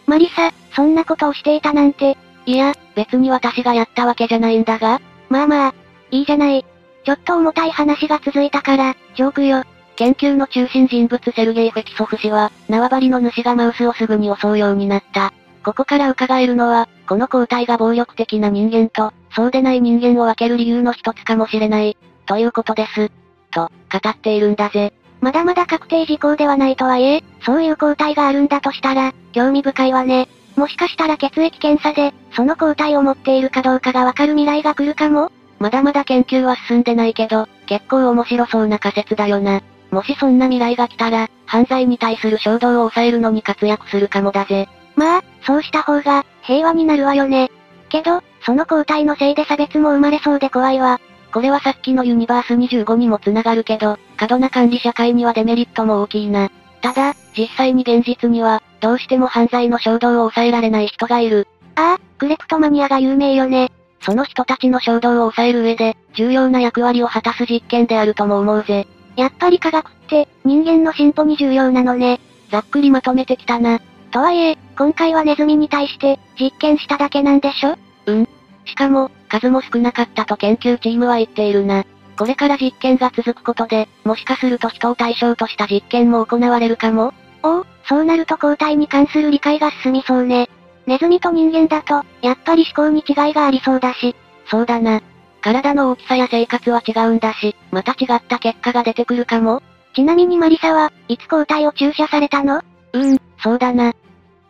マリサ、そんなことをしていたなんて。いや、別に私がやったわけじゃないんだが。まあまあ、いいじゃない。ちょっと重たい話が続いたから、ジョークよ。研究の中心人物セルゲイ・フェキソフ氏は、縄張りの主がマウスをすぐに襲うようになった。ここから伺えるのは、この抗体が暴力的な人間と、そうでない人間を分ける理由の一つかもしれない、ということです。と、語っているんだぜ。まだまだ確定事項ではないとはいえ、そういう抗体があるんだとしたら、興味深いわね。もしかしたら血液検査で、その抗体を持っているかどうかがわかる未来が来るかもまだまだ研究は進んでないけど、結構面白そうな仮説だよな。もしそんな未来が来たら、犯罪に対する衝動を抑えるのに活躍するかもだぜ。まあ、そうした方が、平和になるわよね。けど、その抗体のせいで差別も生まれそうで怖いわ。これはさっきのユニバース25にも繋がるけど、過度な管理社会にはデメリットも大きいな。ただ、実際に現実には、どうしても犯罪の衝動を抑えられない人がいる。ああ、クレプトマニアが有名よね。その人たちの衝動を抑える上で、重要な役割を果たす実験であるとも思うぜ。やっぱり科学って、人間の進歩に重要なのね。ざっくりまとめてきたな。とはいえ、今回はネズミに対して、実験しただけなんでしょ？うん。しかも、数も少なかったと研究チームは言っているな。これから実験が続くことで、もしかすると人を対象とした実験も行われるかも？おお、そうなると抗体に関する理解が進みそうね。ネズミと人間だと、やっぱり思考に違いがありそうだし。そうだな。体の大きさや生活は違うんだし、また違った結果が出てくるかも？ちなみにマリサは、いつ抗体を注射されたの？うーん、そうだな。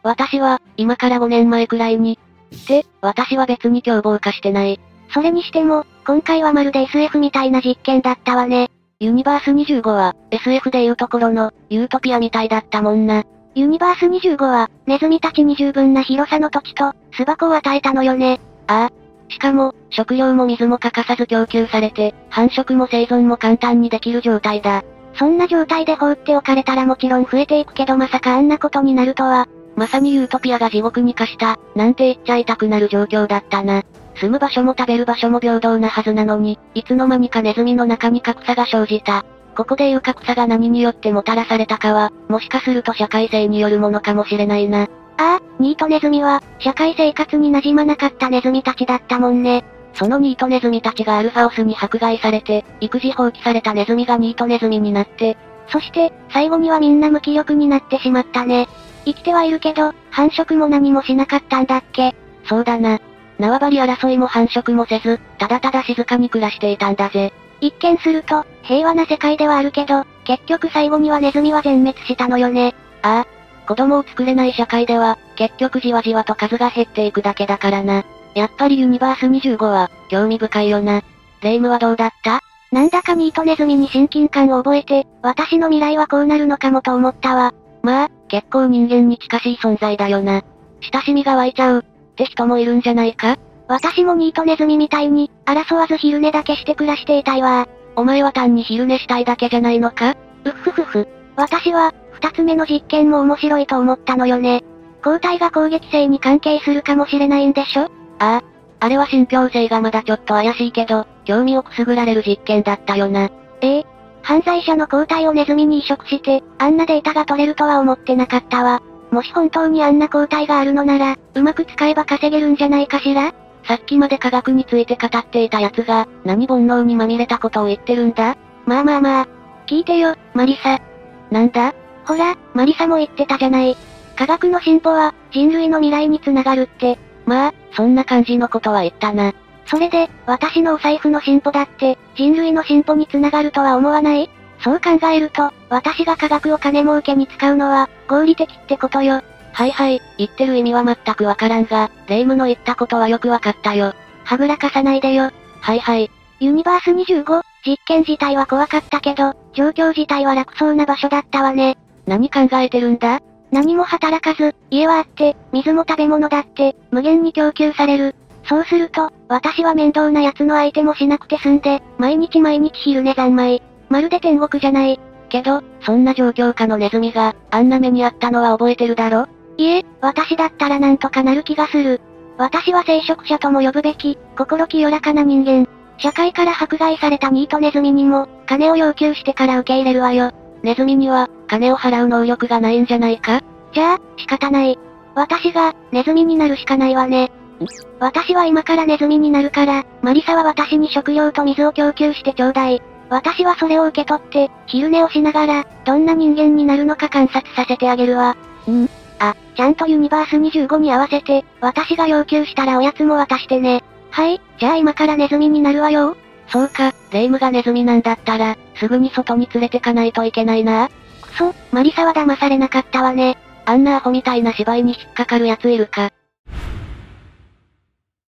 私は、今から5年前くらいに。って、私は別に凶暴化してない。それにしても、今回はまるで SF みたいな実験だったわね。ユニバース25は、SF でいうところの、ユートピアみたいだったもんな。ユニバース25は、ネズミたちに十分な広さの土地と、巣箱を与えたのよね。ああ。しかも、食料も水も欠かさず供給されて、繁殖も生存も簡単にできる状態だ。そんな状態で放っておかれたらもちろん増えていくけどまさかあんなことになるとは。まさにユートピアが地獄に化した、なんて言っちゃいたくなる状況だったな。住む場所も食べる場所も平等なはずなのに、いつの間にかネズミの中に格差が生じた。ここでいう格差が何によってもたらされたかは、もしかすると社会性によるものかもしれないな。ああ、ニートネズミは、社会生活に馴染まなかったネズミたちだったもんね。そのニートネズミたちがアルファオスに迫害されて、育児放棄されたネズミがニートネズミになって、そして、最後にはみんな無気力になってしまったね。生きてはいるけど、繁殖も何もしなかったんだっけそうだな。縄張り争いも繁殖もせず、ただただ静かに暮らしていたんだぜ。一見すると、平和な世界ではあるけど、結局最後にはネズミは全滅したのよね。ああ。子供を作れない社会では、結局じわじわと数が減っていくだけだからな。やっぱりユニバース25は、興味深いよな。レイムはどうだった？なんだかニートネズミに親近感を覚えて、私の未来はこうなるのかもと思ったわ。まあ、結構人間に近しい存在だよな。親しみが湧いちゃう、って人もいるんじゃないか？私もニートネズミみたいに、争わず昼寝だけして暮らしていたいわ。お前は単に昼寝したいだけじゃないのか？うっふふふ。私は、二つ目の実験も面白いと思ったのよね。抗体が攻撃性に関係するかもしれないんでしょ？ああ。あれは信憑性がまだちょっと怪しいけど、興味をくすぐられる実験だったよな。ええ犯罪者の抗体をネズミに移植して、あんなデータが取れるとは思ってなかったわ。もし本当にあんな抗体があるのなら、うまく使えば稼げるんじゃないかしら？さっきまで科学について語っていた奴が、何煩悩にまみれたことを言ってるんだ？まあまあまあ。聞いてよ、マリサ。なんだ？ほら、マリサも言ってたじゃない。科学の進歩は、人類の未来につながるって。まあ、そんな感じのことは言ったな。それで、私のお財布の進歩だって、人類の進歩につながるとは思わない？そう考えると、私が科学を金儲けに使うのは、合理的ってことよ。はいはい、言ってる意味は全くわからんが、レイムの言ったことはよくわかったよ。はぐらかさないでよ。はいはい。ユニバース25、実験自体は怖かったけど、状況自体は楽そうな場所だったわね。何考えてるんだ？何も働かず、家はあって、水も食べ物だって、無限に供給される。そうすると、私は面倒な奴の相手もしなくて済んで、毎日毎日昼寝三昧。まるで天国じゃない。けど、そんな状況下のネズミが、あんな目にあったのは覚えてるだろ？いえ、私だったらなんとかなる気がする。私は聖職者とも呼ぶべき、心清らかな人間。社会から迫害されたニートネズミにも、金を要求してから受け入れるわよ。ネズミには、金を払う能力がないんじゃないか？じゃあ、仕方ない。私が、ネズミになるしかないわね。私は今からネズミになるから、マリサは私に食料と水を供給してちょうだい。私はそれを受け取って、昼寝をしながら、どんな人間になるのか観察させてあげるわ。んあ、ちゃんとユニバース25に合わせて、私が要求したらおやつも渡してね。はい、じゃあ今からネズミになるわよ。そうか、レイムがネズミなんだったら、すぐに外に連れてかないといけないな。くそ、マリサは騙されなかったわね。あんなアホみたいな芝居に引っかかる奴いるか。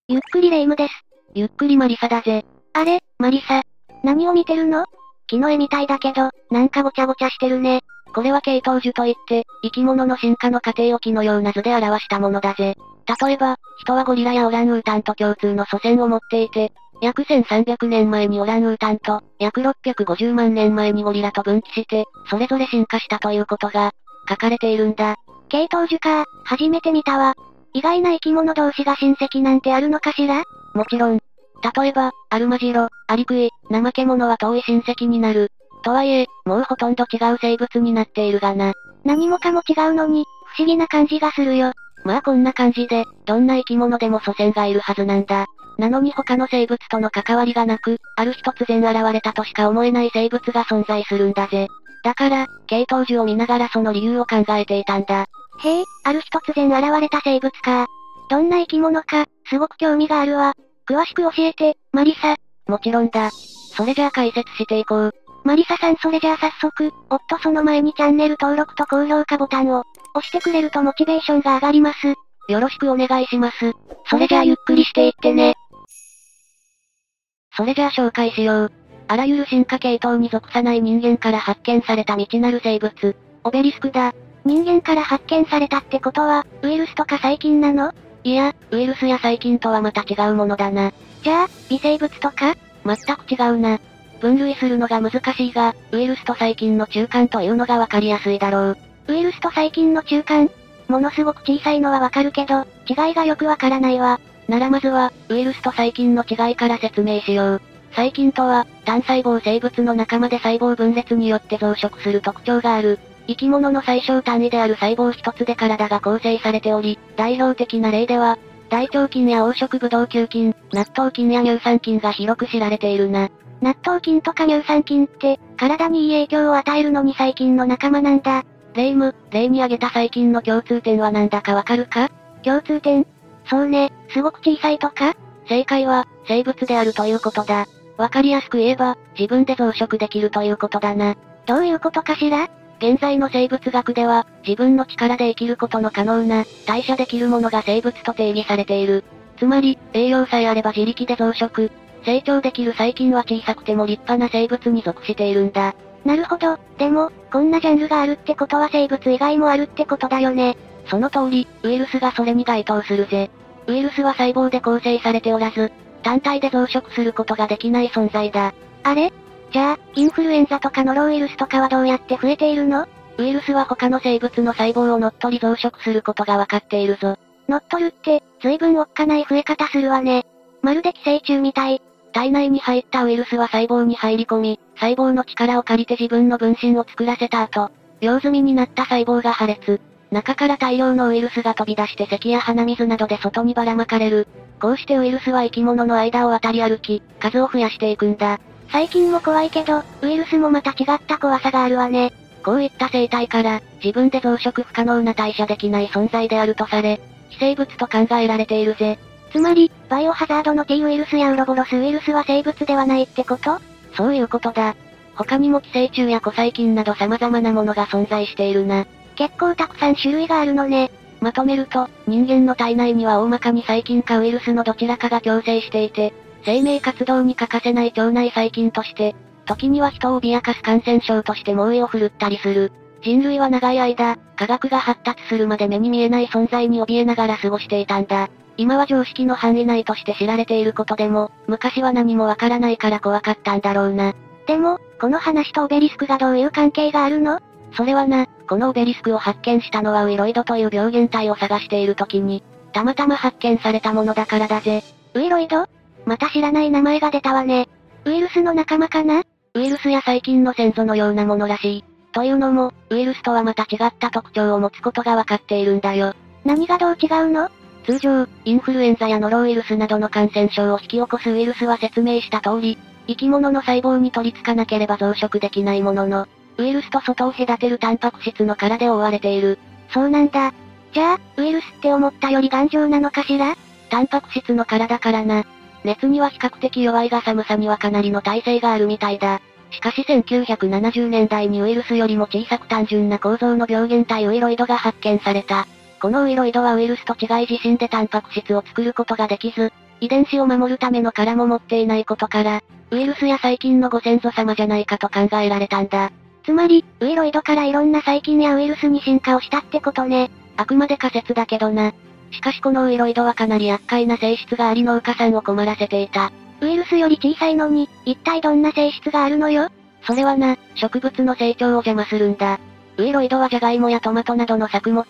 ゆっくりレイムです。ゆっくりマリサだぜ。あれ、マリサ。何を見てるの？木の絵みたいだけど、なんかごちゃごちゃしてるね。これは系統樹といって、生き物の進化の過程を木のような図で表したものだぜ。例えば、人はゴリラやオランウータンと共通の祖先を持っていて、約1300年前にオランウータンと、約650万年前にゴリラと分岐して、それぞれ進化したということが、書かれているんだ。系統樹か、初めて見たわ。意外な生き物同士が親戚なんてあるのかしら？もちろん。例えば、アルマジロ、アリクイ、怠け者は遠い親戚になる。とはいえ、もうほとんど違う生物になっているがな。何もかも違うのに、不思議な感じがするよ。まあこんな感じで、どんな生き物でも祖先がいるはずなんだ。なのに他の生物との関わりがなく、ある日突然現れたとしか思えない生物が存在するんだぜ。だから、系統樹を見ながらその理由を考えていたんだ。へえ、ある日突然現れた生物か。どんな生き物か、すごく興味があるわ。詳しく教えて、マリサ。もちろんだ。それじゃあ解説していこう。マリサさんそれじゃあ早速、おっとその前にチャンネル登録と高評価ボタンを、押してくれるとモチベーションが上がります。よろしくお願いします。それじゃあゆっくりしていってね。それじゃあ紹介しよう。あらゆる進化系統に属さない人間から発見された未知なる生物、オベリスクだ。人間から発見されたってことは、ウイルスとか細菌なの？いや、ウイルスや細菌とはまた違うものだな。じゃあ、微生物とか？全く違うな。分類するのが難しいが、ウイルスと細菌の中間というのがわかりやすいだろう。ウイルスと細菌の中間？ものすごく小さいのはわかるけど、違いがよくわからないわ。ならまずは、ウイルスと細菌の違いから説明しよう。細菌とは、単細胞生物の仲間で細胞分裂によって増殖する特徴がある。生き物の最小単位である細胞一つで体が構成されており、代表的な例では、大腸菌や黄色ブドウ球菌、納豆菌や乳酸菌が広く知られているな。納豆菌とか乳酸菌って、体にいい影響を与えるのに細菌の仲間なんだ。レイム、例に挙げた細菌の共通点は何だかわかるか？共通点そうね、すごく小さいとか？正解は、生物であるということだ。わかりやすく言えば、自分で増殖できるということだな。どういうことかしら？現在の生物学では、自分の力で生きることの可能な、代謝できるものが生物と定義されている。つまり、栄養さえあれば自力で増殖。成長できる細菌は小さくても立派な生物に属しているんだ。なるほど。でも、こんなジャンルがあるってことは生物以外もあるってことだよね。その通り、ウイルスがそれに該当するぜ。ウイルスは細胞で構成されておらず、単体で増殖することができない存在だ。あれ？じゃあ、インフルエンザとかノロウイルスとかはどうやって増えているの？ウイルスは他の生物の細胞を乗っ取り増殖することがわかっているぞ。乗っ取るって、随分おっかない増え方するわね。まるで寄生虫みたい。体内に入ったウイルスは細胞に入り込み、細胞の力を借りて自分の分身を作らせた後、用済みになった細胞が破裂。中から大量のウイルスが飛び出して咳や鼻水などで外にばらまかれる。こうしてウイルスは生き物の間を渡り歩き、数を増やしていくんだ。細菌も怖いけど、ウイルスもまた違った怖さがあるわね。こういった生態から、自分で増殖不可能な代謝できない存在であるとされ、非生物と考えられているぜ。つまり、バイオハザードの T ウイルスやウロボロスウイルスは生物ではないってこと？そういうことだ。他にも寄生虫や古細菌など様々なものが存在しているな。結構たくさん種類があるのね。まとめると、人間の体内には大まかに細菌かウイルスのどちらかが共生していて、生命活動に欠かせない腸内細菌として、時には人を脅かす感染症として猛威を振るったりする。人類は長い間、科学が発達するまで目に見えない存在に怯えながら過ごしていたんだ。今は常識の範囲内として知られていることでも、昔は何もわからないから怖かったんだろうな。でも、この話とオベリスクがどういう関係があるの？それはな、このオベリスクを発見したのはウイロイドという病原体を探している時に、たまたま発見されたものだからだぜ。ウイロイド？また知らない名前が出たわね。ウイルスの仲間かな？ウイルスや細菌の先祖のようなものらしい。というのも、ウイルスとはまた違った特徴を持つことがわかっているんだよ。何がどう違うの？通常、インフルエンザやノロウイルスなどの感染症を引き起こすウイルスは説明した通り、生き物の細胞に取り付かなければ増殖できないものの、ウイルスと外を隔てるタンパク質の殻で覆われている。そうなんだ。じゃあ、ウイルスって思ったより頑丈なのかしら？タンパク質の殻だからな。熱には比較的弱いが寒さにはかなりの耐性があるみたいだ。しかし1970年代にウイルスよりも小さく単純な構造の病原体ウイロイドが発見された。このウイロイドはウイルスと違い自身でタンパク質を作ることができず、遺伝子を守るための殻も持っていないことから、ウイルスや細菌のご先祖様じゃないかと考えられたんだ。つまり、ウイロイドからいろんな細菌やウイルスに進化をしたってことね。あくまで仮説だけどな。しかしこのウイロイドはかなり厄介な性質があり農家さんを困らせていた。ウイルスより小さいのに、一体どんな性質があるのよ？それはな、植物の成長を邪魔するんだ。ウイロイドはジャガイモやトマトなどの作物、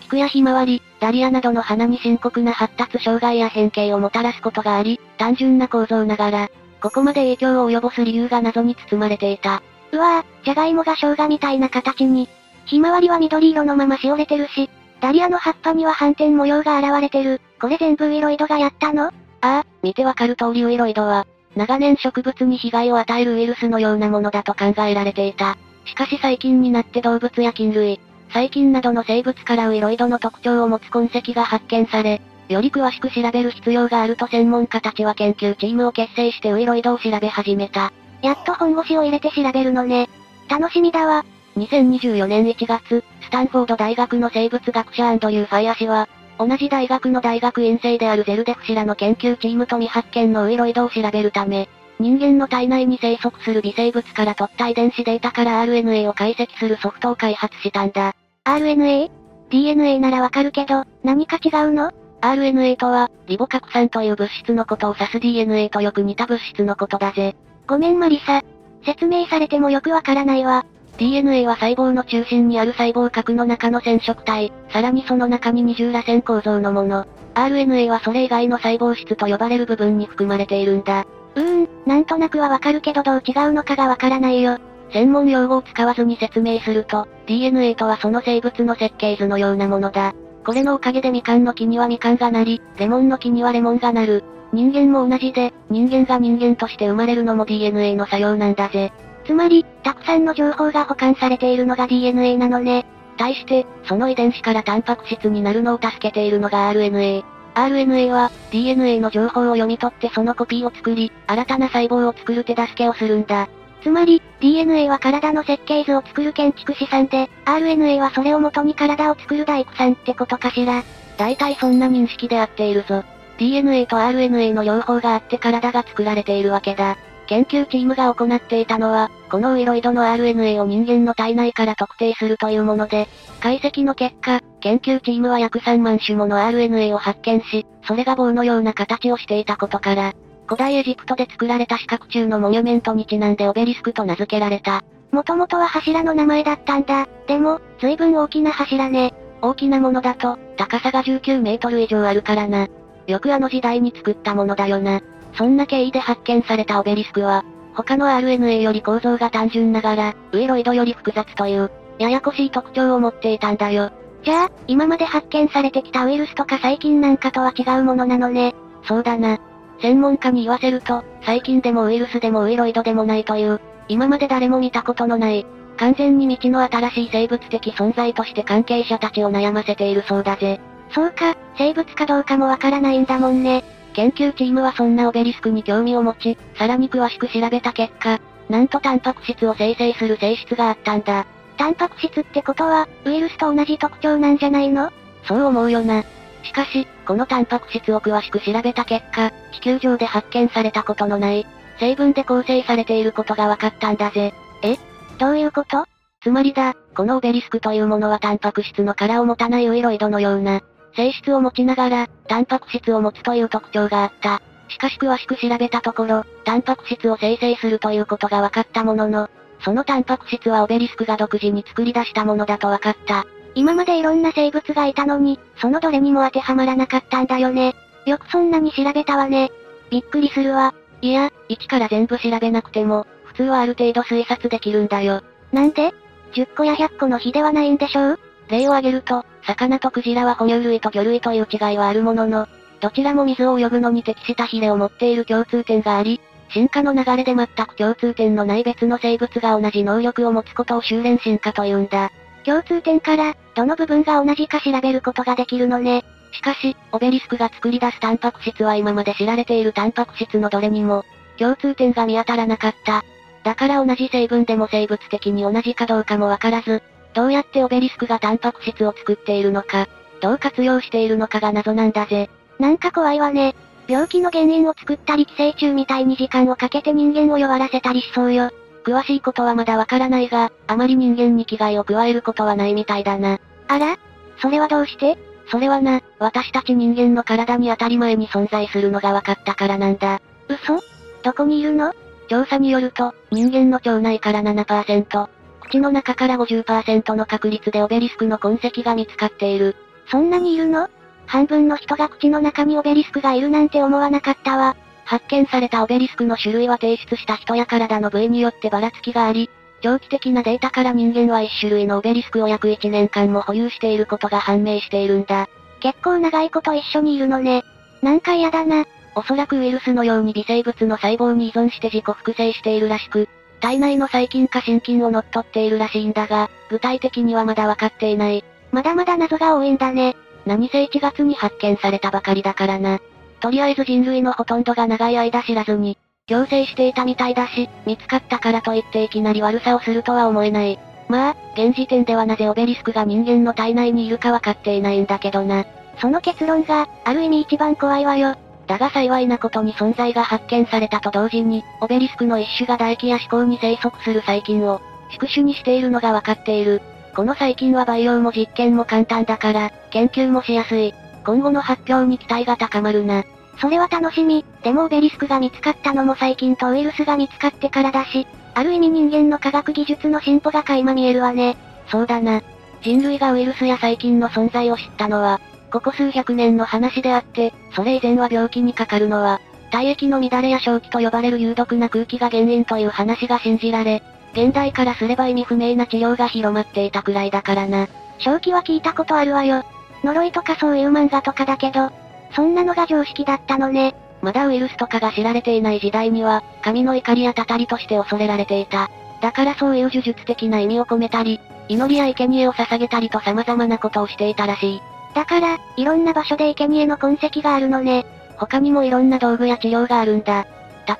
菊やひまわり、ダリアなどの花に深刻な発達障害や変形をもたらすことがあり、単純な構造ながら、ここまで影響を及ぼす理由が謎に包まれていた。うわぁ、じゃがいもが生姜みたいな形に。ひまわりは緑色のまましおれてるし、ダリアの葉っぱには反転模様が現れてる。これ全部ウイロイドがやったの？ああ、見てわかる通りウイロイドは、長年植物に被害を与えるウイルスのようなものだと考えられていた。しかし最近になって動物や菌類、細菌などの生物からウイロイドの特徴を持つ痕跡が発見され、より詳しく調べる必要があると専門家たちは研究チームを結成してウイロイドを調べ始めた。やっと本腰を入れて調べるのね。楽しみだわ。2024年1月、スタンフォード大学の生物学者アンドリュー・ファイア氏は、同じ大学の大学院生であるゼルデフ氏らの研究チームと未発見のウイロイドを調べるため、人間の体内に生息する微生物から取った遺伝子データから RNA を解析するソフトを開発したんだ。RNA?DNA ならわかるけど、何か違うの ?RNA とは、リボ核酸という物質のことを指す DNA とよく似た物質のことだぜ。ごめんマリサ、説明されてもよくわからないわ。DNA は細胞の中心にある細胞核の中の染色体、さらにその中に二重らせん構造のもの。RNA はそれ以外の細胞質と呼ばれる部分に含まれているんだ。うーん、なんとなくはわかるけどどう違うのかがわからないよ。専門用語を使わずに説明すると、DNA とはその生物の設計図のようなものだ。これのおかげでみかんの木にはみかんがなり、レモンの木にはレモンがなる。人間も同じで、人間が人間として生まれるのも DNA の作用なんだぜ。つまり、たくさんの情報が保管されているのが DNA なのね。対して、その遺伝子からタンパク質になるのを助けているのが RNA。RNA は、DNA の情報を読み取ってそのコピーを作り、新たな細胞を作る手助けをするんだ。つまり、DNA は体の設計図を作る建築士さんで、RNA はそれを元に体を作る大工さんってことかしら。大体そんな認識で合っているぞ。DNA と RNA の両方があって体が作られているわけだ。研究チームが行っていたのは、このウイロイドの RNA を人間の体内から特定するというもので、解析の結果、研究チームは約3万種もの RNA を発見し、それが棒のような形をしていたことから、古代エジプトで作られた四角柱のモニュメントにちなんでオベリスクと名付けられた。もともとは柱の名前だったんだ。でも、随分大きな柱ね。大きなものだと、高さが19メートル以上あるからな。よくあの時代に作ったものだよな。そんな経緯で発見されたオベリスクは、他の RNA より構造が単純ながら、ウイロイドより複雑という、ややこしい特徴を持っていたんだよ。じゃあ、今まで発見されてきたウイルスとか細菌なんかとは違うものなのね。そうだな。専門家に言わせると、細菌でもウイルスでもウイロイドでもないという、今まで誰も見たことのない、完全に未知の新しい生物的存在として関係者たちを悩ませているそうだぜ。そうか、生物かどうかもわからないんだもんね。研究チームはそんなオベリスクに興味を持ち、さらに詳しく調べた結果、なんとタンパク質を生成する性質があったんだ。タンパク質ってことは、ウイルスと同じ特徴なんじゃないの？そう思うよな。しかし、このタンパク質を詳しく調べた結果、地球上で発見されたことのない、成分で構成されていることが分かったんだぜ。え？どういうこと？つまりだ、このオベリスクというものはタンパク質の殻を持たないウイロイドのような、性質を持ちながら、タンパク質を持つという特徴があった。しかし詳しく調べたところ、タンパク質を生成するということが分かったものの、そのタンパク質はオベリスクが独自に作り出したものだと分かった。今までいろんな生物がいたのに、そのどれにも当てはまらなかったんだよね。よくそんなに調べたわね。びっくりするわ。いや、一から全部調べなくても、普通はある程度推察できるんだよ。なんで ?10 個や100個の比ではないんでしょう？例を挙げると、魚とクジラは哺乳類と魚類という違いはあるものの、どちらも水を泳ぐのに適したヒレを持っている共通点があり、進化の流れで全く共通点のない別の生物が同じ能力を持つことを修練進化というんだ。共通点から、どの部分が同じか調べることができるのね。しかし、オベリスクが作り出すタンパク質は今まで知られているタンパク質のどれにも、共通点が見当たらなかった。だから同じ成分でも生物的に同じかどうかもわからず、どうやってオベリスクがタンパク質を作っているのか、どう活用しているのかが謎なんだぜ。なんか怖いわね。病気の原因を作ったり寄生虫みたいに時間をかけて人間を弱らせたりしそうよ。詳しいことはまだわからないが、あまり人間に危害を加えることはないみたいだな。あら？それはどうして？それはな、私たち人間の体に当たり前に存在するのが分かったからなんだ。嘘？どこにいるの？調査によると、人間の腸内から7%、口の中から50%の確率でオベリスクの痕跡が見つかっている。そんなにいるの？半分の人が口の中にオベリスクがいるなんて思わなかったわ。発見されたオベリスクの種類は提出した人や体の部位によってばらつきがあり、長期的なデータから人間は一種類のオベリスクを約1年間も保有していることが判明しているんだ。結構長いこと一緒にいるのね。なんか嫌だな。おそらくウイルスのように微生物の細胞に依存して自己複製しているらしく、体内の細菌か心筋を乗っ取っているらしいんだが、具体的にはまだわかっていない。まだまだ謎が多いんだね。何せ1月に発見されたばかりだからな。とりあえず人類のほとんどが長い間知らずに、強制していたみたいだし、見つかったからといっていきなり悪さをするとは思えない。まあ、現時点ではなぜオベリスクが人間の体内にいるかわかっていないんだけどな。その結論が、ある意味一番怖いわよ。だが幸いなことに存在が発見されたと同時に、オベリスクの一種が唾液や思考に生息する細菌を、宿主にしているのがわかっている。この細菌は培養も実験も簡単だから、研究もしやすい。今後の発表に期待が高まるな。それは楽しみ。でもオベリスクが見つかったのも最近とウイルスが見つかってからだし、ある意味人間の科学技術の進歩が垣間見えるわね。そうだな。人類がウイルスや細菌の存在を知ったのは、ここ数百年の話であって、それ以前は病気にかかるのは、体液の乱れや正気と呼ばれる有毒な空気が原因という話が信じられ、現代からすれば意味不明な治療が広まっていたくらいだからな。正気は聞いたことあるわよ。呪いとかそういう漫画とかだけど、そんなのが常識だったのね。まだウイルスとかが知られていない時代には、神の怒りやたたりとして恐れられていた。だからそういう呪術的な意味を込めたり、祈りや生贄を捧げたりと様々なことをしていたらしい。だから、いろんな場所で生贄の痕跡があるのね。他にもいろんな道具や治療があるんだ。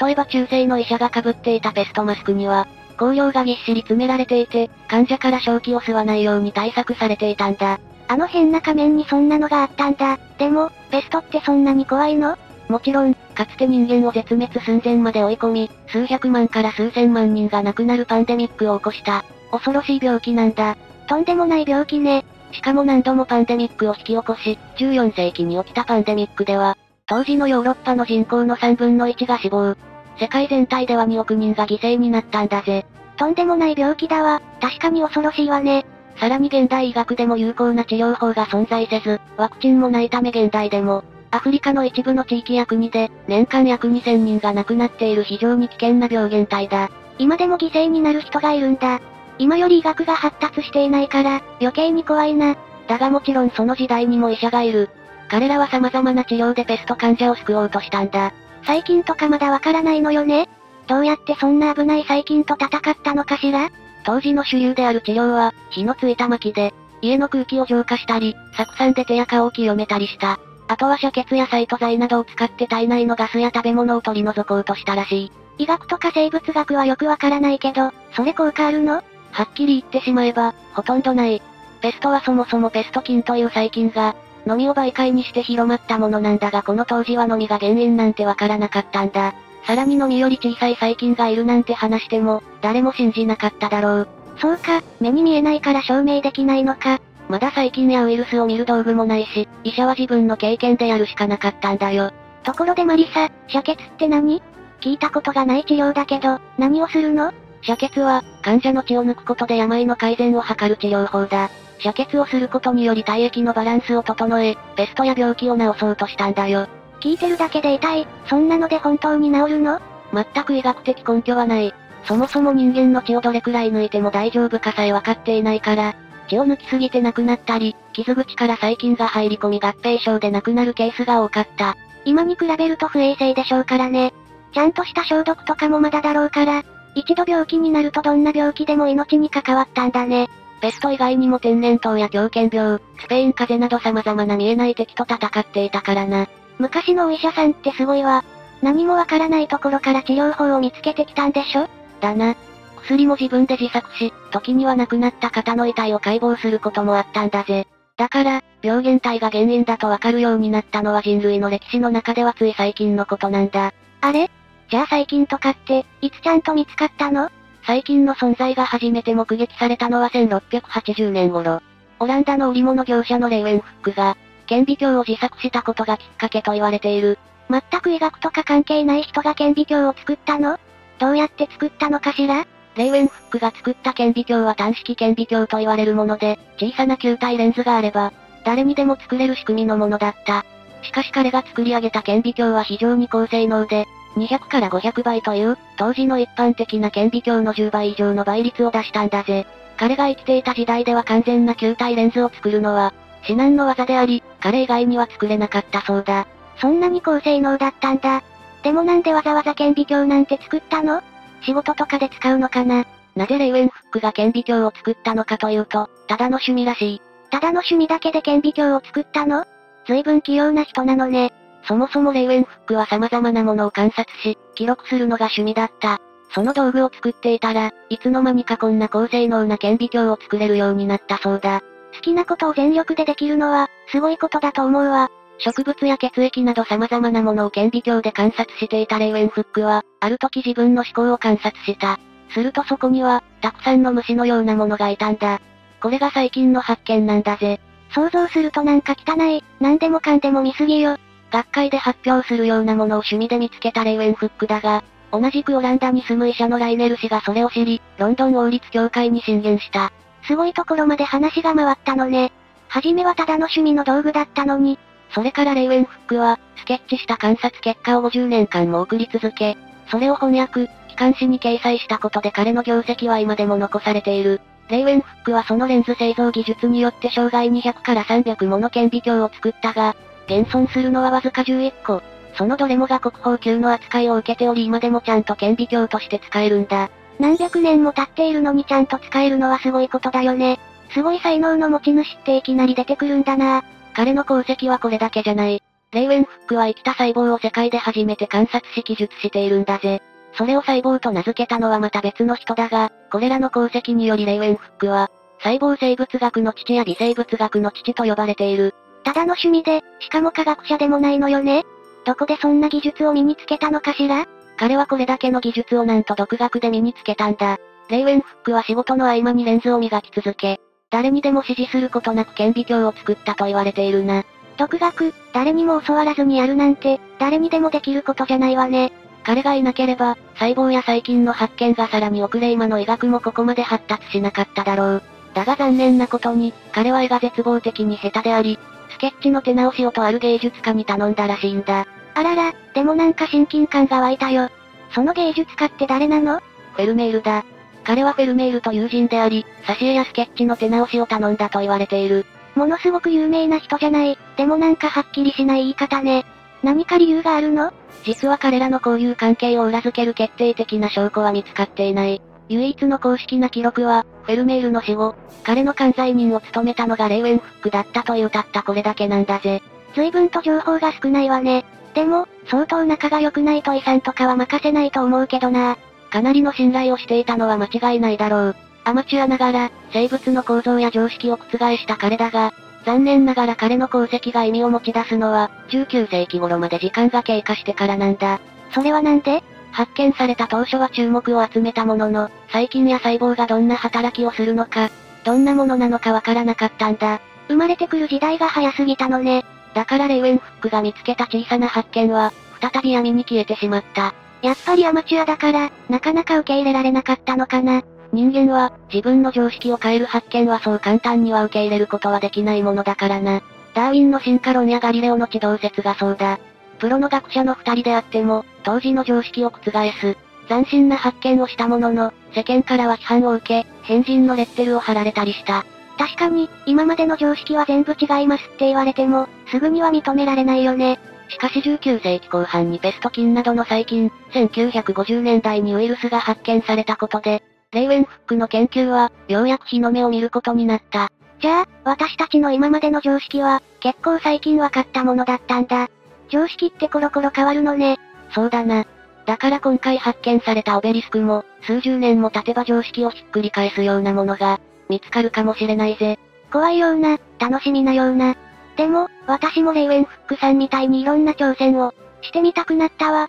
例えば中世の医者が被っていたペストマスクには、香料がぎっしり詰められていて、患者から正気を吸わないように対策されていたんだ。あの変な仮面にそんなのがあったんだ。でも、ペストってそんなに怖いの？もちろん、かつて人間を絶滅寸前まで追い込み、数百万から数千万人が亡くなるパンデミックを起こした、恐ろしい病気なんだ。とんでもない病気ね。しかも何度もパンデミックを引き起こし、14世紀に起きたパンデミックでは、当時のヨーロッパの人口の3分の1が死亡。世界全体では2億人が犠牲になったんだぜ。とんでもない病気だわ。確かに恐ろしいわね。さらに現代医学でも有効な治療法が存在せず、ワクチンもないため現代でも、アフリカの一部の地域や国で、年間約2000人が亡くなっている非常に危険な病原体だ。今でも犠牲になる人がいるんだ。今より医学が発達していないから、余計に怖いな。だがもちろんその時代にも医者がいる。彼らは様々な治療でペスト患者を救おうとしたんだ。細菌とかまだわからないのよねどうやってそんな危ない細菌と戦ったのかしら？当時の主流である治療は、火のついた薪で、家の空気を浄化したり、酢酸で手や顔を清めたりした。あとは遮血やサイト剤などを使って体内のガスや食べ物を取り除こうとしたらしい。医学とか生物学はよくわからないけど、それ効果あるの？はっきり言ってしまえば、ほとんどない。ペストはそもそもペスト菌という細菌が、飲みを媒介にして広まったものなんだがこの当時は飲みが原因なんてわからなかったんだ。さらに飲みより小さい細菌がいるなんて話しても、誰も信じなかっただろう。そうか、目に見えないから証明できないのか。まだ細菌やウイルスを見る道具もないし、医者は自分の経験でやるしかなかったんだよ。ところでマリサ、遮血って何？聞いたことがない治療だけど、何をするの？遮血は、患者の血を抜くことで病の改善を図る治療法だ。遮血をすることにより体液のバランスを整え、ペストや病気を治そうとしたんだよ。聞いてるだけで痛い、そんなので本当に治るの？全く医学的根拠はない。そもそも人間の血をどれくらい抜いても大丈夫かさえ分かっていないから、血を抜きすぎて亡くなったり、傷口から細菌が入り込み合併症で亡くなるケースが多かった。今に比べると不衛生でしょうからね。ちゃんとした消毒とかもまだだろうから、一度病気になるとどんな病気でも命に関わったんだね。ペスト以外にも天然痘や狂犬病、スペイン風邪など様々な見えない敵と戦っていたからな。昔のお医者さんってすごいわ。何もわからないところから治療法を見つけてきたんでしょ？だな。薬も自分で自作し、時には亡くなった方の遺体を解剖することもあったんだぜ。だから、病原体が原因だとわかるようになったのは人類の歴史の中ではつい最近のことなんだ。あれ？じゃあ細菌とかって、いつちゃんと見つかったの？細菌の存在が初めて目撃されたのは1680年頃。オランダの売り物業者のレイウェンフックが、顕微鏡を自作したことがきっかけと言われている。全く医学とか関係ない人が顕微鏡を作ったの？どうやって作ったのかしら？レイウェンフックが作った顕微鏡は単式顕微鏡と言われるもので、小さな球体レンズがあれば、誰にでも作れる仕組みのものだった。しかし彼が作り上げた顕微鏡は非常に高性能で、200から500倍という、当時の一般的な顕微鏡の10倍以上の倍率を出したんだぜ。彼が生きていた時代では完全な球体レンズを作るのは、至難の技であり、彼以外には作れなかったそうだ。そんなに高性能だったんだ。でもなんでわざわざ顕微鏡なんて作ったの？仕事とかで使うのかな？なぜレイウェンフックが顕微鏡を作ったのかというと、ただの趣味らしい。ただの趣味だけで顕微鏡を作ったの？随分器用な人なのね。そもそもレイウェンフックは様々なものを観察し、記録するのが趣味だった。その道具を作っていたら、いつの間にかこんな高性能な顕微鏡を作れるようになったそうだ。好きなことを全力でできるのは、すごいことだと思うわ。植物や血液など様々なものを顕微鏡で観察していたレイウェンフックは、ある時自分の思考を観察した。するとそこには、たくさんの虫のようなものがいたんだ。これが最近の発見なんだぜ。想像するとなんか汚い、何でもかんでも見すぎよ。学会で発表するようなものを趣味で見つけたレイウェンフックだが、同じくオランダに住む医者のライネル氏がそれを知り、ロンドン王立協会に進言した。すごいところまで話が回ったのね。はじめはただの趣味の道具だったのに。それからレイウェンフックは、スケッチした観察結果を50年間も送り続け、それを翻訳、機関誌に掲載したことで彼の業績は今でも残されている。レイウェンフックはそのレンズ製造技術によって生涯200から300もの顕微鏡を作ったが、現存するのはわずか11個。そのどれもが国宝級の扱いを受けており今でもちゃんと顕微鏡として使えるんだ。何百年も経っているのにちゃんと使えるのはすごいことだよね。すごい才能の持ち主っていきなり出てくるんだな彼の功績はこれだけじゃない。レイウェンフックは生きた細胞を世界で初めて観察し記述しているんだぜ。それを細胞と名付けたのはまた別の人だが、これらの功績によりレイウェンフックは、細胞生物学の父や微生物学の父と呼ばれている。ただの趣味で、しかも科学者でもないのよね？どこでそんな技術を身につけたのかしら？彼はこれだけの技術をなんと独学で身につけたんだ。レイウェンフックは仕事の合間にレンズを磨き続け、誰にでも指示することなく顕微鏡を作ったと言われているな。独学、誰にも教わらずにやるなんて、誰にでもできることじゃないわね。彼がいなければ、細胞や細菌の発見がさらに遅れ今の医学もここまで発達しなかっただろう。だが残念なことに、彼は絵が絶望的に下手であり、スケッチの手直しをとある芸術家に頼んだらしいんだ。あらら、でもなんか親近感が湧いたよ。その芸術家って誰なの？フェルメールだ。彼はフェルメールと友人であり、挿絵やスケッチの手直しを頼んだと言われている。ものすごく有名な人じゃない。でもなんかはっきりしない言い方ね。何か理由があるの？実は彼らの交友関係を裏付ける決定的な証拠は見つかっていない。唯一の公式な記録は、フェルメールの死後、彼の管財人を務めたのがレイウェンフックだったというたったこれだけなんだぜ。随分と情報が少ないわね。でも、相当仲が良くないと遺産とかは任せないと思うけどな。かなりの信頼をしていたのは間違いないだろう。アマチュアながら、生物の構造や常識を覆した彼だが、残念ながら彼の功績が意味を持ち出すのは、19世紀頃まで時間が経過してからなんだ。それはなんで？発見された当初は注目を集めたものの、細菌や細胞がどんな働きをするのか、どんなものなのかわからなかったんだ。生まれてくる時代が早すぎたのね。だからレイウェンフックが見つけた小さな発見は、再び闇に消えてしまった。やっぱりアマチュアだから、なかなか受け入れられなかったのかな。人間は、自分の常識を変える発見はそう簡単には受け入れることはできないものだからな。ダーウィンの進化論やガリレオの地動説がそうだ。プロの学者の二人であっても、当時の常識を覆す、斬新な発見をしたものの、世間からは批判を受け、変人のレッテルを貼られたりした。確かに、今までの常識は全部違いますって言われても、すぐには認められないよね。しかし19世紀後半にペスト菌などの細菌、1950年代にウイルスが発見されたことで、レイウェンフックの研究は、ようやく日の目を見ることになった。じゃあ、私たちの今までの常識は、結構最近分かったものだったんだ。常識ってコロコロ変わるのね。そうだな。だから今回発見されたオベリスクも、数十年も経てば常識をひっくり返すようなものが、見つかるかもしれないぜ。怖いような、楽しみなような。でも、私もレイウェンフックさんみたいにいろんな挑戦を、してみたくなったわ。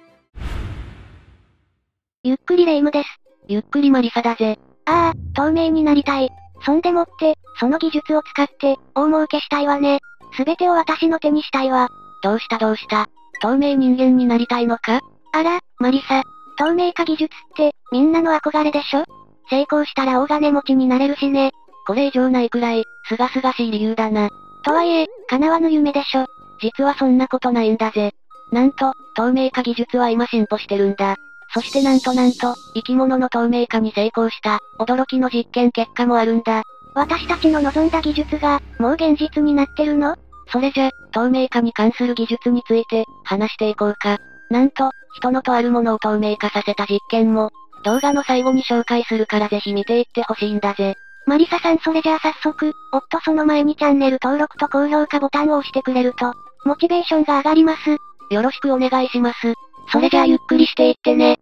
ゆっくりレイムです。ゆっくりマリサだぜ。ああ、透明になりたい。そんでもって、その技術を使って、大儲けしたいわね。すべてを私の手にしたいわ。どうしたどうした透明人間になりたいのか？あら、マリサ。透明化技術って、みんなの憧れでしょ？成功したら大金持ちになれるしね。これ以上ないくらい、すがすがしい理由だな。とはいえ、叶わぬ夢でしょ。実はそんなことないんだぜ。なんと、透明化技術は今進歩してるんだ。そしてなんとなんと、生き物の透明化に成功した、驚きの実験結果もあるんだ。私たちの望んだ技術が、もう現実になってるの？それじゃ、透明化に関する技術について、話していこうか。なんと、人のとあるものを透明化させた実験も、動画の最後に紹介するからぜひ見ていってほしいんだぜ。マリサさんそれじゃあ早速、おっとその前にチャンネル登録と高評価ボタンを押してくれると、モチベーションが上がります。よろしくお願いします。それじゃあゆっくりしていってね。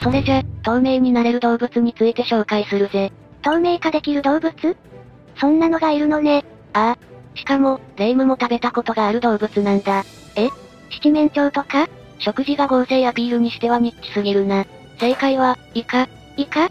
それじゃ、透明になれる動物について紹介するぜ。透明化できる動物？そんなのがいるのね。ああ。しかも、レイムも食べたことがある動物なんだ。え？七面鳥とか？食事が合成アピールにしてはニッチすぎるな。正解は、イカ。イカ？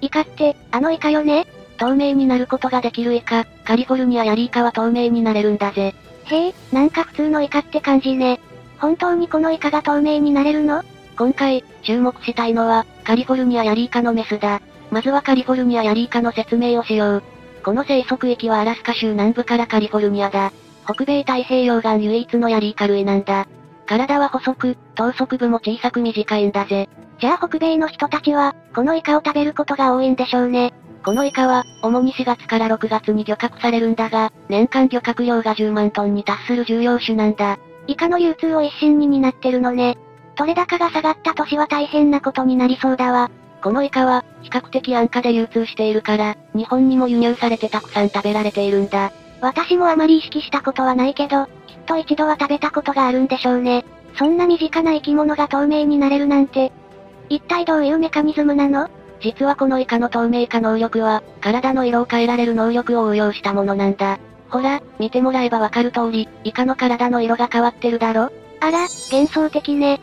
イカって、あのイカよね？透明になることができるイカ、カリフォルニアヤリイカは透明になれるんだぜ。へえ、なんか普通のイカって感じね。本当にこのイカが透明になれるの？今回、注目したいのは、カリフォルニアヤリイカのメスだ。まずはカリフォルニアヤリイカの説明をしよう。この生息域はアラスカ州南部からカリフォルニアだ。北米太平洋岸唯一のヤリイカ類なんだ。体は細く、頭側部も小さく短いんだぜ。じゃあ北米の人たちは、このイカを食べることが多いんでしょうね。このイカは、主に4月から6月に漁獲されるんだが、年間漁獲量が10万トンに達する重要種なんだ。イカの流通を一心に担ってるのね。取れ高が下がった年は大変なことになりそうだわ。このイカは、比較的安価で流通しているから、日本にも輸入されてたくさん食べられているんだ。私もあまり意識したことはないけど、きっと一度は食べたことがあるんでしょうね。そんな身近な生き物が透明になれるなんて。一体どういうメカニズムなの？実はこのイカの透明化能力は、体の色を変えられる能力を応用したものなんだ。ほら、見てもらえばわかる通り、イカの体の色が変わってるだろあら、幻想的ね。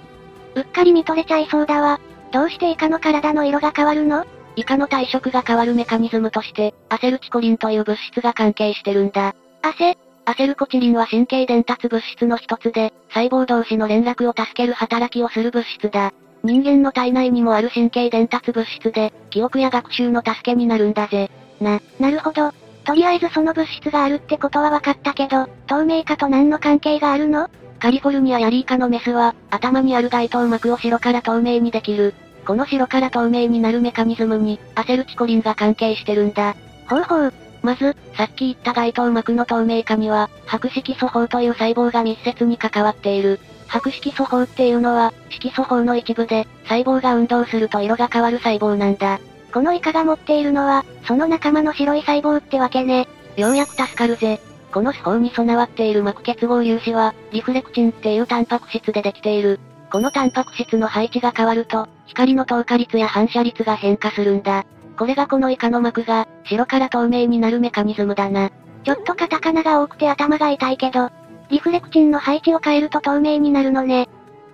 うっかり見とれちゃいそうだわ。どうしてイカの体の色が変わるの？イカの体色が変わるメカニズムとして、アセルチコリンという物質が関係してるんだ。アセ？アセルコチリンは神経伝達物質の一つで、細胞同士の連絡を助ける働きをする物質だ。人間の体内にもある神経伝達物質で、記憶や学習の助けになるんだぜ。な、なるほど。とりあえずその物質があるってことは分かったけど、透明化と何の関係があるの？カリフォルニアヤリイカのメスは、頭にある街頭膜を白から透明にできる。この白から透明になるメカニズムに、アセルチコリンが関係してるんだ。ほうほう。まず、さっき言った街頭膜の透明化には、白色素胞という細胞が密接に関わっている。白色素胞っていうのは、色素胞の一部で、細胞が運動すると色が変わる細胞なんだ。このイカが持っているのは、その仲間の白い細胞ってわけね。ようやく助かるぜ。このス胞に備わっている膜結合粒子は、リフレクチンっていうタンパク質でできている。このタンパク質の配置が変わると、光の透過率や反射率が変化するんだ。これがこのイカの膜が、白から透明になるメカニズムだな。ちょっとカタカナが多くて頭が痛いけど、リフレクチンの配置を変えると透明になるのね。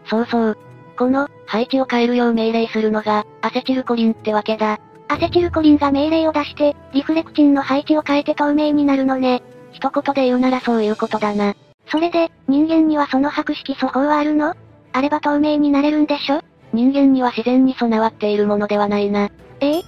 そうそう。この、配置を変えるよう命令するのが、アセチルコリンってわけだ。アセチルコリンが命令を出して、リフレクチンの配置を変えて透明になるのね。一言で言うならそういうことだな。それで、人間にはその白色素胞はあるの？あれば透明になれるんでしょ？人間には自然に備わっているものではないな。ええ？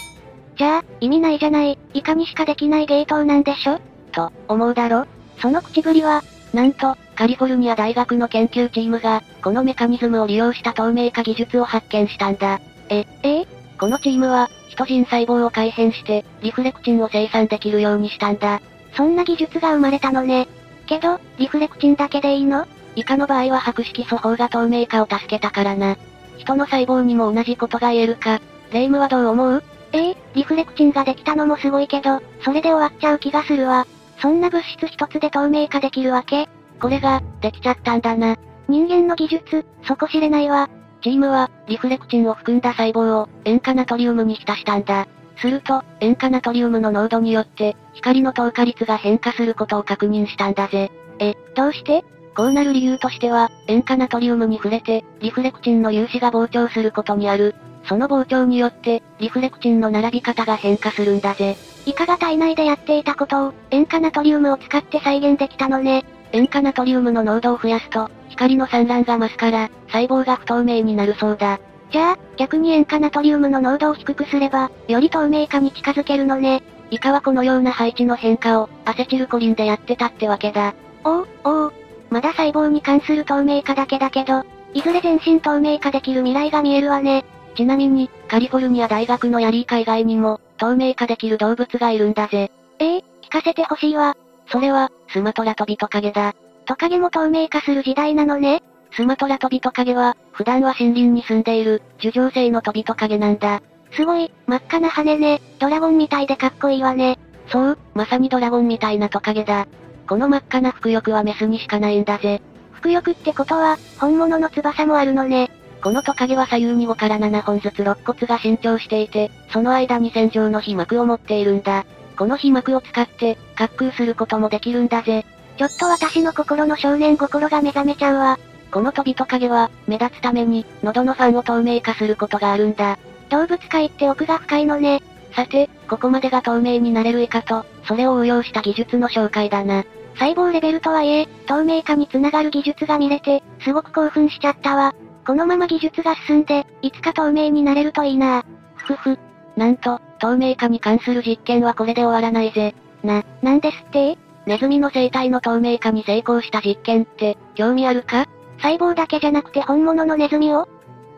じゃあ、意味ないじゃない、いかにしかできない芸当なんでしょ？と、思うだろ？その口ぶりは、なんと、カリフォルニア大学の研究チームが、このメカニズムを利用した透明化技術を発見したんだ。え、え？このチームは、人人細胞を改変して、リフレクチンを生産できるようにしたんだ。そんな技術が生まれたのね。けど、リフレクチンだけでいいの？以下の場合は白色素胞が透明化を助けたからな。人の細胞にも同じことが言えるか。レイムはどう思う？ええリフレクチンができたのもすごいけど、それで終わっちゃう気がするわ。そんな物質一つで透明化できるわけ？これが、できちゃったんだな。人間の技術、そこ知れないわ。チームは、リフレクチンを含んだ細胞を、塩化ナトリウムに浸したんだ。すると、塩化ナトリウムの濃度によって、光の透過率が変化することを確認したんだぜ。え、どうして？こうなる理由としては、塩化ナトリウムに触れて、リフレクチンの粒子が膨張することにある。その膨張によって、リフレクチンの並び方が変化するんだぜ。イカが体内でやっていたことを、塩化ナトリウムを使って再現できたのね。塩化ナトリウムの濃度を増やすと、光の散乱が増すから、細胞が不透明になるそうだ。じゃあ、逆に塩化ナトリウムの濃度を低くすれば、より透明化に近づけるのね。イカはこのような配置の変化を、アセチルコリンでやってたってわけだ。おう、おう。まだ細胞に関する透明化だけだけど、いずれ全身透明化できる未来が見えるわね。ちなみに、カリフォルニア大学のヤリイカ以外にも、透明化できる動物がいるんだぜ。ええ聞かせてほしいわ。それは、スマトラトビトカゲだ。トカゲも透明化する時代なのね。スマトラトビトカゲは、普段は森林に住んでいる、樹状性のトビトカゲなんだ。すごい、真っ赤な羽ね。ドラゴンみたいでかっこいいわね。そう、まさにドラゴンみたいなトカゲだ。この真っ赤な服翼はメスにしかないんだぜ。服翼ってことは、本物の翼もあるのね。このトカゲは左右に5から7本ずつ肋骨が伸長していて、その間に線状の皮膜を持っているんだ。この皮膜を使って、滑空することもできるんだぜ。ちょっと私の心の少年心が目覚めちゃうわ。このトビトカゲは、目立つために、喉のファンを透明化することがあるんだ。動物界って奥が深いのね。さて、ここまでが透明になれる以下と、それを応用した技術の紹介だな。細胞レベルとはいえ、透明化につながる技術が見れて、すごく興奮しちゃったわ。このまま技術が進んで、いつか透明になれるといいなふふ。なんと、透明化に関する実験はこれで終わらないぜ。な、なんですって？ネズミの生態の透明化に成功した実験って、興味あるか？細胞だけじゃなくて本物のネズミを？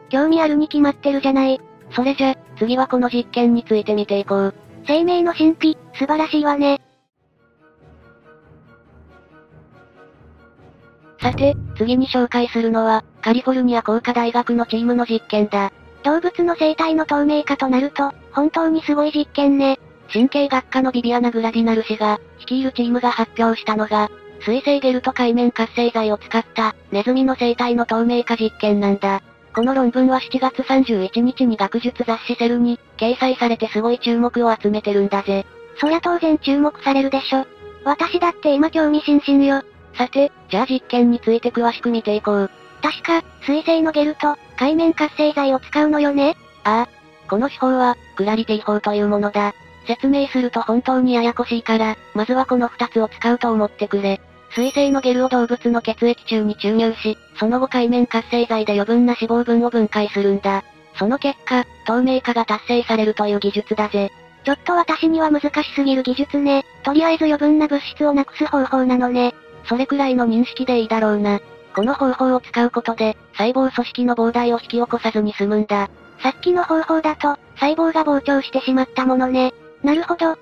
興味あるに決まってるじゃない。それじゃ、次はこの実験について見ていこう。生命の神秘、素晴らしいわね。さて、次に紹介するのは、カリフォルニア工科大学のチームの実験だ。動物の生態の透明化となると、本当にすごい実験ね。神経学科のビビアナ・グラディナル氏が、率いるチームが発表したのが、水生ゲルと海面活性剤を使った、ネズミの生態の透明化実験なんだ。この論文は7月31日に学術雑誌セルに、掲載されてすごい注目を集めてるんだぜ。そりゃ当然注目されるでしょ。私だって今興味津々よ。さて、じゃあ実験について詳しく見ていこう。確か、水性のゲルと、海面活性剤を使うのよねああ。この手法は、クラリティ法というものだ。説明すると本当にややこしいから、まずはこの二つを使うと思ってくれ。水性のゲルを動物の血液中に注入し、その後海面活性剤で余分な脂肪分を分解するんだ。その結果、透明化が達成されるという技術だぜ。ちょっと私には難しすぎる技術ね。とりあえず余分な物質をなくす方法なのね。それくらいの認識でいいだろうな。この方法を使うことで、細胞組織の膨大を引き起こさずに済むんだ。さっきの方法だと、細胞が膨張してしまったものね。なるほど。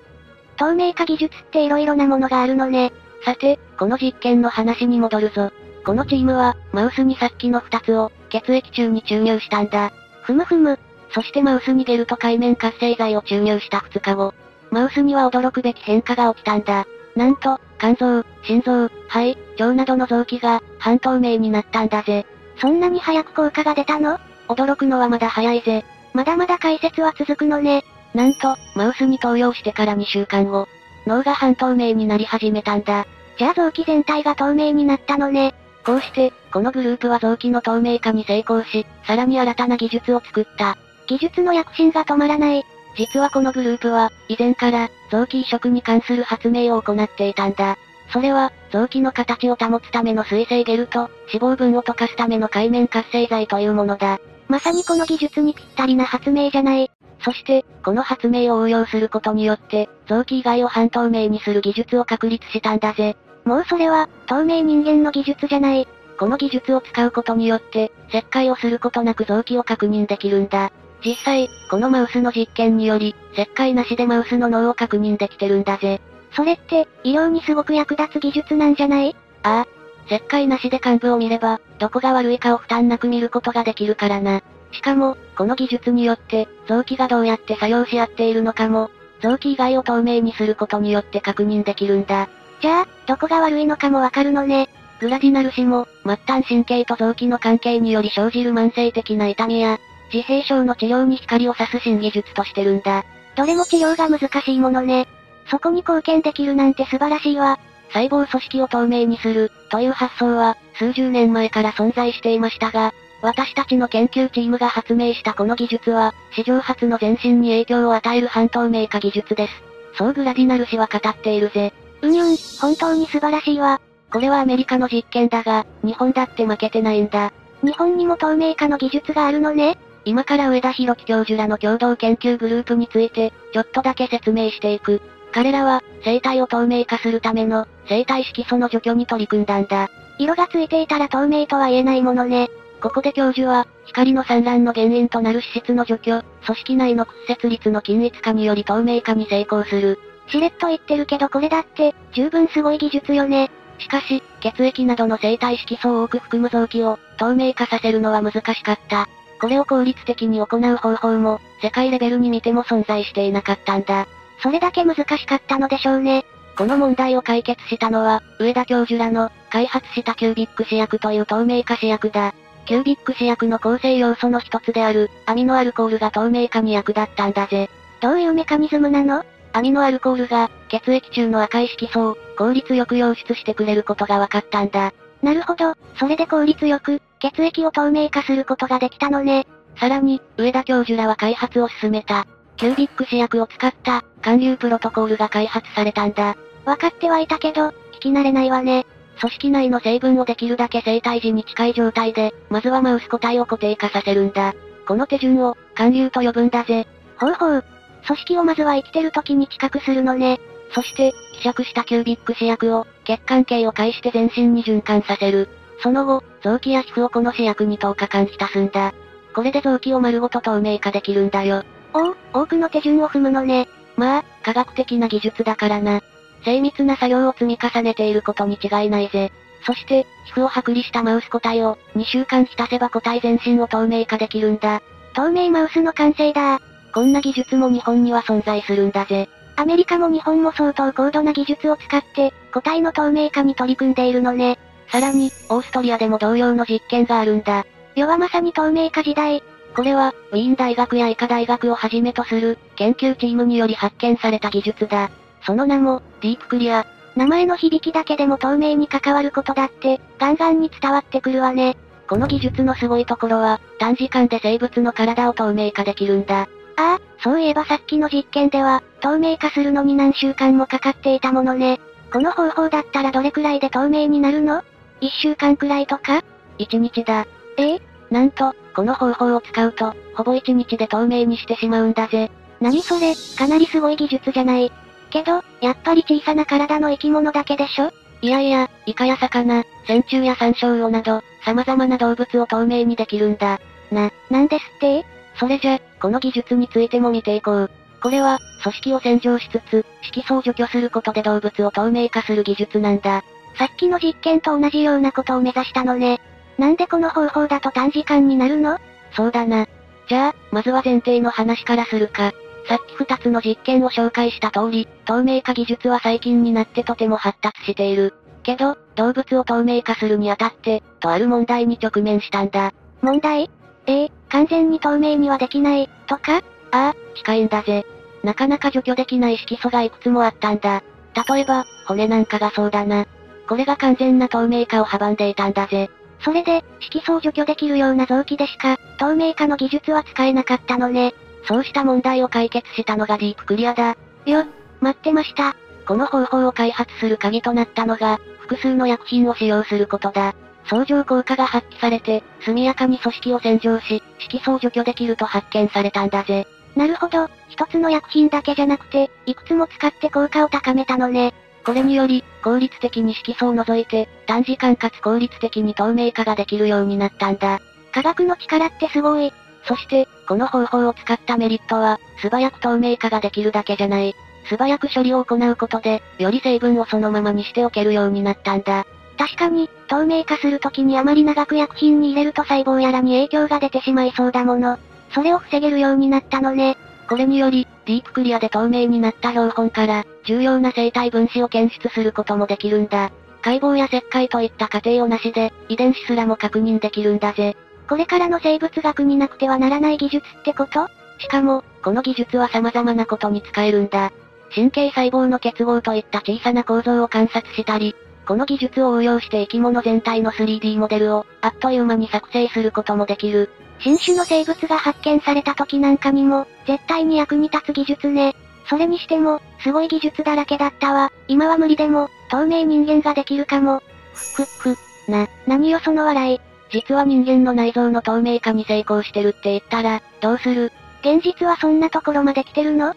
透明化技術って色々なものがあるのね。さて、この実験の話に戻るぞ。このチームは、マウスにさっきの二つを、血液中に注入したんだ。ふむふむ。そしてマウスにゲルと海面活性剤を注入した2日後、マウスには驚くべき変化が起きたんだ。なんと、肝臓、心臓、肺、腸などの臓器が、半透明になったんだぜ。そんなに早く効果が出たの？驚くのはまだ早いぜ。まだまだ解説は続くのね。なんと、マウスに投与してから2週間後、脳が半透明になり始めたんだ。じゃあ臓器全体が透明になったのね。こうして、このグループは臓器の透明化に成功し、さらに新たな技術を作った。技術の躍進が止まらない。実はこのグループは、以前から、臓器移植に関する発明を行っていたんだ。それは、臓器の形を保つための水性ゲルと、脂肪分を溶かすための海面活性剤というものだ。まさにこの技術にぴったりな発明じゃない。そして、この発明を応用することによって、臓器以外を半透明にする技術を確立したんだぜ。もうそれは、透明人間の技術じゃない。この技術を使うことによって、切開をすることなく臓器を確認できるんだ。実際、このマウスの実験により、切開なしでマウスの脳を確認できてるんだぜ。それって、医療にすごく役立つ技術なんじゃない？ああ。切開なしで幹部を見れば、どこが悪いかを負担なく見ることができるからな。しかも、この技術によって、臓器がどうやって作用し合っているのかも、臓器以外を透明にすることによって確認できるんだ。じゃあ、どこが悪いのかもわかるのね。グラディナル氏も、末端神経と臓器の関係により生じる慢性的な痛みや、自閉症の治療に光を差す新技術としてるんだ。どれも治療が難しいものね。そこに貢献できるなんて素晴らしいわ。細胞組織を透明にする、という発想は、数十年前から存在していましたが、私たちの研究チームが発明したこの技術は、史上初の全身に影響を与える半透明化技術です。そうグラディナル氏は語っているぜ。うんうん、本当に素晴らしいわ。これはアメリカの実験だが、日本だって負けてないんだ。日本にも透明化の技術があるのね今から上田博樹教授らの共同研究グループについて、ちょっとだけ説明していく。彼らは、生体を透明化するための、生体色素の除去に取り組んだんだ。色がついていたら透明とは言えないものね。ここで教授は、光の散乱の原因となる脂質の除去、組織内の屈折率の均一化により透明化に成功する。しれっと言ってるけどこれだって、十分すごい技術よね。しかし、血液などの生体色素を多く含む臓器を、透明化させるのは難しかった。これを効率的に行う方法も、世界レベルに見ても存在していなかったんだ。それだけ難しかったのでしょうね。この問題を解決したのは、上田教授らの、開発したキュービック試薬という透明化試薬だ。キュービック試薬の構成要素の一つである、アミノアルコールが透明化に役立ったんだぜ。どういうメカニズムなの？アミノアルコールが、血液中の赤い色素を、効率よく溶出してくれることが分かったんだ。なるほど、それで効率よく、血液を透明化することができたのね。さらに、上田教授らは開発を進めた。キュービック試薬を使った、還流プロトコールが開発されたんだ。わかってはいたけど、聞き慣れないわね。組織内の成分をできるだけ生体時に近い状態で、まずはマウス個体を固定化させるんだ。この手順を、還流と呼ぶんだぜ。ほうほう。組織をまずは生きてる時に近くするのね。そして、希釈したキュービック試薬を、血管系を介して全身に循環させる。その後、臓器や皮膚をこの試薬に10日間浸すんだ。これで臓器を丸ごと透明化できるんだよ。おお、多くの手順を踏むのね。まあ、科学的な技術だからな。精密な作業を積み重ねていることに違いないぜ。そして、皮膚を剥離したマウス個体を、2週間浸せば個体全身を透明化できるんだ。透明マウスの完成だこんな技術も日本には存在するんだぜ。アメリカも日本も相当高度な技術を使って、個体の透明化に取り組んでいるのね。さらに、オーストリアでも同様の実験があるんだ。世はまさに透明化時代。これは、ウィーン大学や医科大学をはじめとする、研究チームにより発見された技術だ。その名も、ディープクリア。名前の響きだけでも透明に関わることだって、ガンガンに伝わってくるわね。この技術のすごいところは、短時間で生物の体を透明化できるんだ。ああ、そういえばさっきの実験では、透明化するのに何週間もかかっていたものね。この方法だったらどれくらいで透明になるの？一週間くらいとか？一日だ。え？えなんと、この方法を使うと、ほぼ一日で透明にしてしまうんだぜ。何それ、かなりすごい技術じゃない。けど、やっぱり小さな体の生き物だけでしょ？いやいや、イカや魚、線虫や山椒魚など、様々な動物を透明にできるんだ。な、なんですって？それじゃ、この技術についても見ていこう。これは、組織を洗浄しつつ、色素を除去することで動物を透明化する技術なんだ。さっきの実験と同じようなことを目指したのね。なんでこの方法だと短時間になるの？そうだな。じゃあ、まずは前提の話からするか。さっき二つの実験を紹介した通り、透明化技術は最近になってとても発達している。けど、動物を透明化するにあたって、とある問題に直面したんだ。問題？ええ完全に透明にはできない、とか？ああ、近いんだぜ。なかなか除去できない色素がいくつもあったんだ。例えば、骨なんかがそうだな。これが完全な透明化を阻んでいたんだぜ。それで、色素を除去できるような臓器でしか、透明化の技術は使えなかったのね。そうした問題を解決したのがディープクリアだ。よ、待ってました。この方法を開発する鍵となったのが、複数の薬品を使用することだ。相乗効果が発揮されて、速やかに組織を洗浄し、色素を除去できると発見されたんだぜ。なるほど、一つの薬品だけじゃなくて、いくつも使って効果を高めたのね。これにより、効率的に色素を除いて、短時間かつ効率的に透明化ができるようになったんだ。科学の力ってすごい。そして、この方法を使ったメリットは、素早く透明化ができるだけじゃない。素早く処理を行うことで、より成分をそのままにしておけるようになったんだ。確かに、透明化するときにあまり長く薬品に入れると細胞やらに影響が出てしまいそうだもの。それを防げるようになったのね。これにより、ディープクリアで透明になった標本から、重要な生体分子を検出することもできるんだ。解剖や切開といった過程をなしで、遺伝子すらも確認できるんだぜ。これからの生物学になくてはならない技術ってこと？しかも、この技術は様々なことに使えるんだ。神経細胞の結合といった小さな構造を観察したり、この技術を応用して生き物全体の 3D モデルを、あっという間に作成することもできる。新種の生物が発見された時なんかにも、絶対に役に立つ技術ね。それにしても、すごい技術だらけだったわ。今は無理でも、透明人間ができるかも。ふっふっふ。な、何よその笑い。実は人間の内臓の透明化に成功してるって言ったら、どうする？現実はそんなところまで来てるの？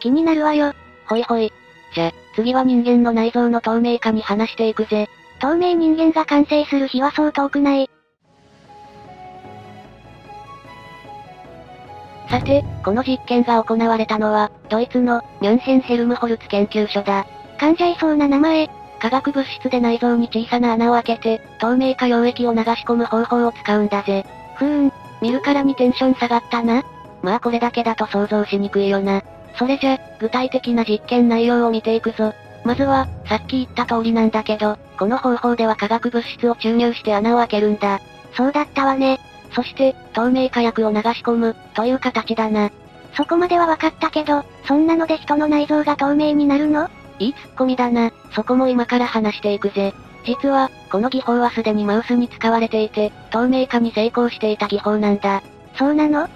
気になるわよ。ほいほい。じゃ、次は人間の内臓の透明化に話していくぜ。透明人間が完成する日はそう遠くない。さて、この実験が行われたのは、ドイツのミュンヘンヘルムホルツ研究所だ。噛んじゃいそうな名前。化学物質で内臓に小さな穴を開けて、透明化溶液を流し込む方法を使うんだぜ。ふーん、見るからにテンション下がったな。まあこれだけだと想像しにくいよな。それじゃ、具体的な実験内容を見ていくぞ。まずは、さっき言った通りなんだけど、この方法では化学物質を注入して穴を開けるんだ。そうだったわね。そして、透明化薬を流し込む、という形だな。そこまでは分かったけど、そんなので人の内臓が透明になるの？いいツッコミだな。そこも今から話していくぜ。実は、この技法はすでにマウスに使われていて、透明化に成功していた技法なんだ。そうなの？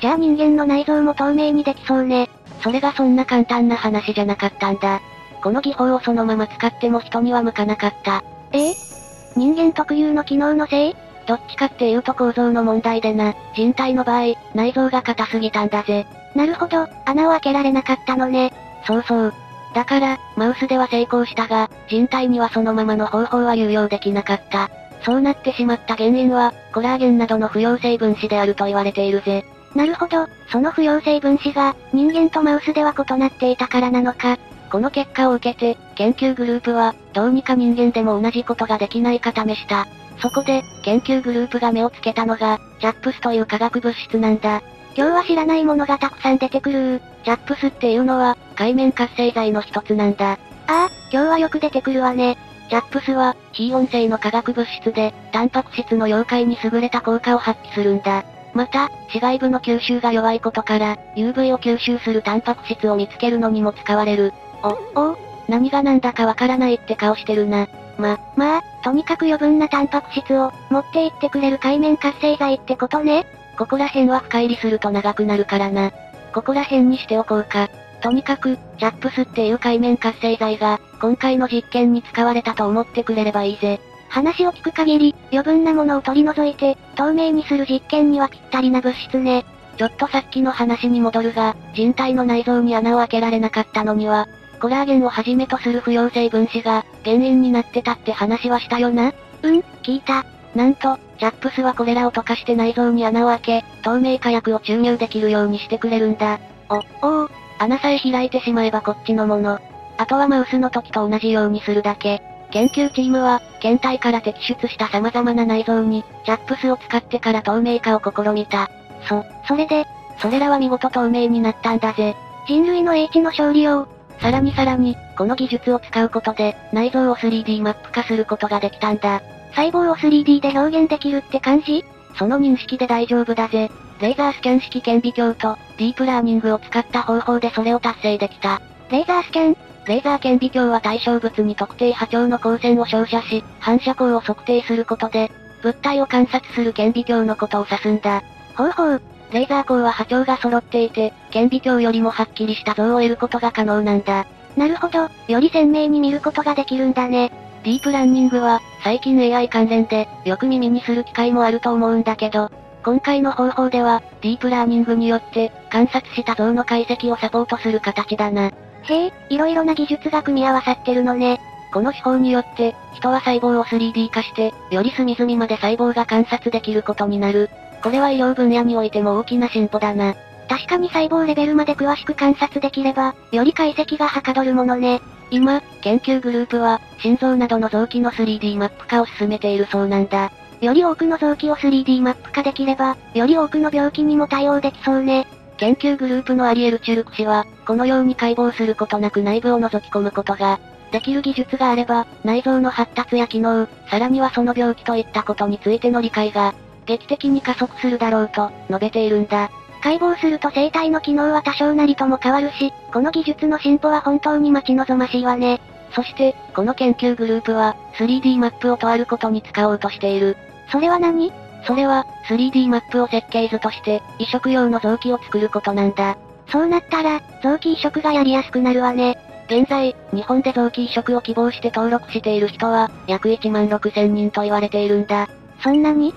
じゃあ人間の内臓も透明にできそうね。それがそんな簡単な話じゃなかったんだ。この技法をそのまま使っても人には向かなかった。え？え人間特有の機能のせい？どっちかっていうと構造の問題でな、人体の場合、内臓が硬すぎたんだぜ。なるほど、穴を開けられなかったのね。そうそう。だから、マウスでは成功したが、人体にはそのままの方法は有用できなかった。そうなってしまった原因は、コラーゲンなどの不溶性分子であると言われているぜ。なるほど、その不溶性分子が、人間とマウスでは異なっていたからなのか。この結果を受けて、研究グループは、どうにか人間でも同じことができないか試した。そこで、研究グループが目をつけたのが、ジャップスという化学物質なんだ。今日は知らないものがたくさん出てくるジャップスっていうのは、海面活性剤の一つなんだ。ああ、今日はよく出てくるわね。ジャップスは、非温性の化学物質で、タンパク質の溶解に優れた効果を発揮するんだ。また、紫外部の吸収が弱いことから、UV を吸収するタンパク質を見つけるのにも使われる。お、お何が何だかわからないって顔してるな。ま、まあ、とにかく余分なタンパク質を、持っていってくれる海面活性剤ってことね。ここら辺は深入りすると長くなるからな。ここら辺にしておこうか。とにかく、ジャップスっていう海面活性剤が、今回の実験に使われたと思ってくれればいいぜ。話を聞く限り、余分なものを取り除いて、透明にする実験にはぴったりな物質ね。ちょっとさっきの話に戻るが、人体の内臓に穴を開けられなかったのには、コラーゲンをはじめとする不溶性分子が、原因になってたって話はしたよな？うん、聞いた。なんと、ジャップスはこれらを溶かして内臓に穴を開け、透明化薬を注入できるようにしてくれるんだ。お、おお、穴さえ開いてしまえばこっちのもの。あとはマウスの時と同じようにするだけ。研究チームは、検体から摘出した様々な内臓に、ジャップスを使ってから透明化を試みた。そ、それで、それらは見事透明になったんだぜ。人類の英知の勝利を。さらにさらに、この技術を使うことで、内臓を 3D マップ化することができたんだ。細胞を 3D で表現できるって感じ？その認識で大丈夫だぜ。レーザースキャン式顕微鏡と、ディープラーニングを使った方法でそれを達成できた。レーザースキャンレーザー顕微鏡は対象物に特定波長の光線を照射し、反射光を測定することで、物体を観察する顕微鏡のことを指すんだ。ほうほう。レーザー光は波長が揃っていて、顕微鏡よりもはっきりした像を得ることが可能なんだ。なるほど、より鮮明に見ることができるんだね。ディープランニングは、最近 AI 関連で、よく耳にする機会もあると思うんだけど、今回の方法では、ディープラーニングによって、観察した像の解析をサポートする形だな。へえ、いろいろな技術が組み合わさってるのね。この手法によって、人は細胞を 3D 化して、より隅々まで細胞が観察できることになる。これは医療分野においても大きな進歩だな。確かに細胞レベルまで詳しく観察できれば、より解析がはかどるものね。今、研究グループは、心臓などの臓器の 3D マップ化を進めているそうなんだ。より多くの臓器を 3D マップ化できれば、より多くの病気にも対応できそうね。研究グループのアリエル・チュルク氏は、このように解剖することなく内部を覗き込むことが、できる技術があれば、内臓の発達や機能、さらにはその病気といったことについての理解が、劇的に加速するだろうと、述べているんだ。解剖すると生体の機能は多少なりとも変わるし、この技術の進歩は本当に待ち望ましいわね。そして、この研究グループは、3D マップをとあることに使おうとしている。それは何？それは、3D マップを設計図として、移植用の臓器を作ることなんだ。そうなったら、臓器移植がやりやすくなるわね。現在、日本で臓器移植を希望して登録している人は、約1万6千人と言われているんだ。そんなに？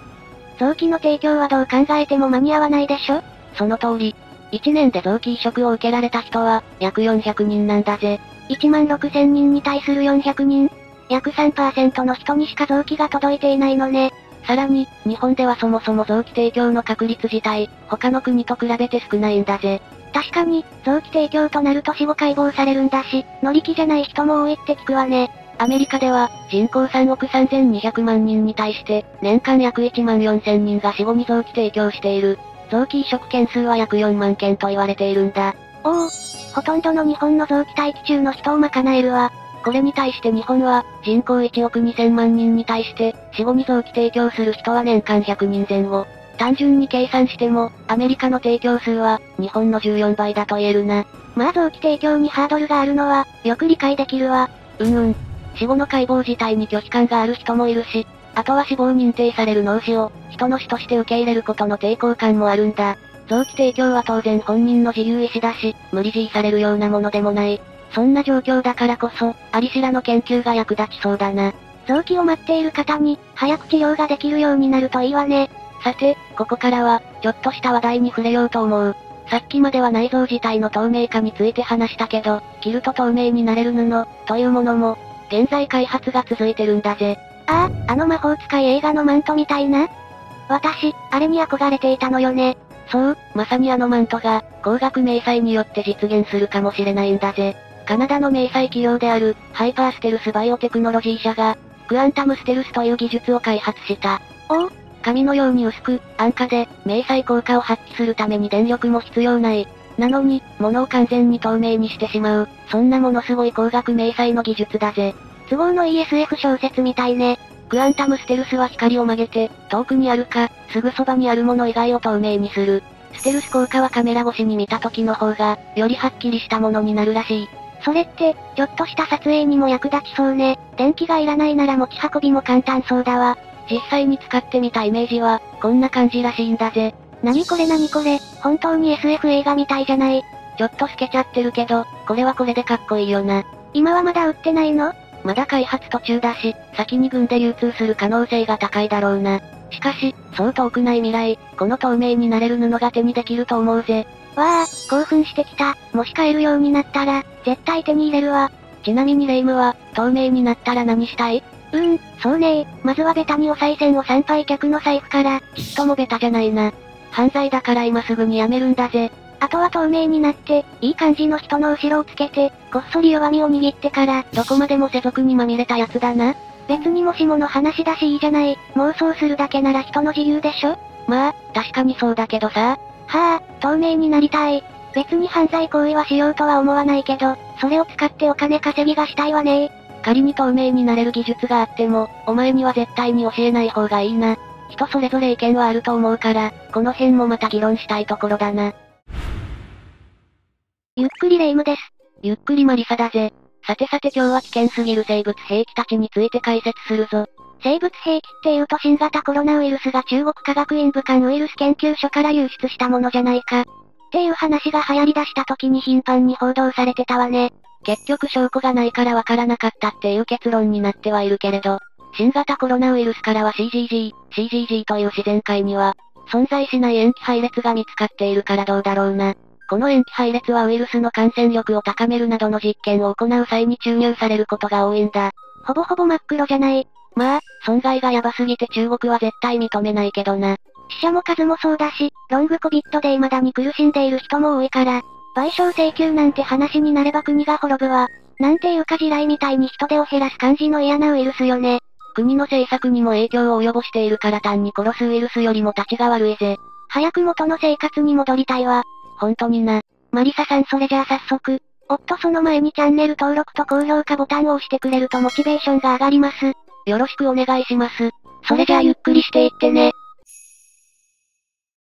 臓器の提供はどう考えても間に合わないでしょ？その通り。1年で臓器移植を受けられた人は、約400人なんだぜ。1万6000人に対する400人？約3%の人にしか臓器が届いていないのね。さらに、日本ではそもそも臓器提供の確率自体、他の国と比べて少ないんだぜ。確かに、臓器提供となると死後解剖されるんだし、乗り気じゃない人も多いって聞くわね。アメリカでは、人口3億3200万人に対して、年間約1万4000人が死後に臓器提供している。臓器移植件数は約4万件と言われているんだ。おお、ほとんどの日本の臓器待機中の人を賄えるわ。これに対して日本は、人口1億2000万人に対して、死後に臓器提供する人は年間100人前後。単純に計算しても、アメリカの提供数は、日本の14倍だと言えるな。まあ臓器提供にハードルがあるのは、よく理解できるわ。うんうん。死後の解剖自体に拒否感がある人もいるし、あとは死亡認定される脳死を、人の死として受け入れることの抵抗感もあるんだ。臓器提供は当然本人の自由意志だし、無理強いされるようなものでもない。そんな状況だからこそ、アリシラの研究が役立ちそうだな。臓器を待っている方に、早く治療ができるようになるといいわね。さて、ここからは、ちょっとした話題に触れようと思う。さっきまでは内臓自体の透明化について話したけど、着ると透明になれる布、というものも、現在開発が続いてるんだぜ。ああ、あの魔法使い映画のマントみたいな？私、あれに憧れていたのよね。そう、まさにあのマントが、高額明細によって実現するかもしれないんだぜ。カナダの明細企業である、ハイパーステルスバイオテクノロジー社が、クアンタムステルスという技術を開発した。おお紙のように薄く、安価で、明細効果を発揮するために電力も必要ない。なのに、物を完全に透明にしてしまう、そんなものすごい高額明細の技術だぜ。都合のいい SF 小説みたいね。クアンタムステルスは光を曲げて、遠くにあるか、すぐそばにあるもの以外を透明にする。ステルス効果はカメラ越しに見た時の方が、よりはっきりしたものになるらしい。それって、ちょっとした撮影にも役立ちそうね。電気がいらないなら持ち運びも簡単そうだわ。実際に使ってみたイメージは、こんな感じらしいんだぜ。なにこれなにこれ、本当に SF 映画みたいじゃない。ちょっと透けちゃってるけど、これはこれでかっこいいよな。今はまだ売ってないの？まだ開発途中だし、先に軍で流通する可能性が高いだろうな。しかし、そう遠くない未来、この透明になれる布が手にできると思うぜ。わあ、興奮してきた。もし買えるようになったら、絶対手に入れるわ。ちなみにレイムは、透明になったら何したい？うーん、そうねまずはベタにお賽銭を参拝客の財布から。ちっともベタじゃないな。犯罪だから今すぐにやめるんだぜ。あとは透明になって、いい感じの人の後ろをつけて、こっそり弱みを握ってから、どこまでも世俗にまみれたやつだな。別にもしもの話だしいいじゃない。妄想するだけなら人の自由でしょ？まあ、確かにそうだけどさ。はあ、透明になりたい。別に犯罪行為はしようとは思わないけど、それを使ってお金稼ぎがしたいわね仮に透明になれる技術があっても、お前には絶対に教えない方がいいな。人それぞれ意見はあると思うから、この辺もまた議論したいところだな。ゆっくりレ夢ムです。ゆっくりマリサだぜ。さてさて今日は危険すぎる生物兵器たちについて解説するぞ。生物兵器って言うと新型コロナウイルスが中国科学院武漢ウイルス研究所から流出したものじゃないか。っていう話が流行り出した時に頻繁に報道されてたわね。結局証拠がないからわからなかったっていう結論になってはいるけれど、新型コロナウイルスからは CGG、CGG という自然界には、存在しない塩基配列が見つかっているからどうだろうな。この塩基配列はウイルスの感染力を高めるなどの実験を行う際に注入されることが多いんだ。ほぼほぼ真っ黒じゃない。まあ、損害がヤバすぎて中国は絶対認めないけどな。死者も数もそうだし、ロングコビットで未だに苦しんでいる人も多いから、賠償請求なんて話になれば国が滅ぶわ。なんていうか地雷みたいに人手を減らす感じの嫌なウイルスよね。国の政策にも影響を及ぼしているから単に殺すウイルスよりも立ちが悪いぜ。早く元の生活に戻りたいわ。ほんとにな。マリサさんそれじゃあ早速。おっとその前にチャンネル登録と高評価ボタンを押してくれるとモチベーションが上がります。よろしくお願いします。それじゃあゆっくりしていってね。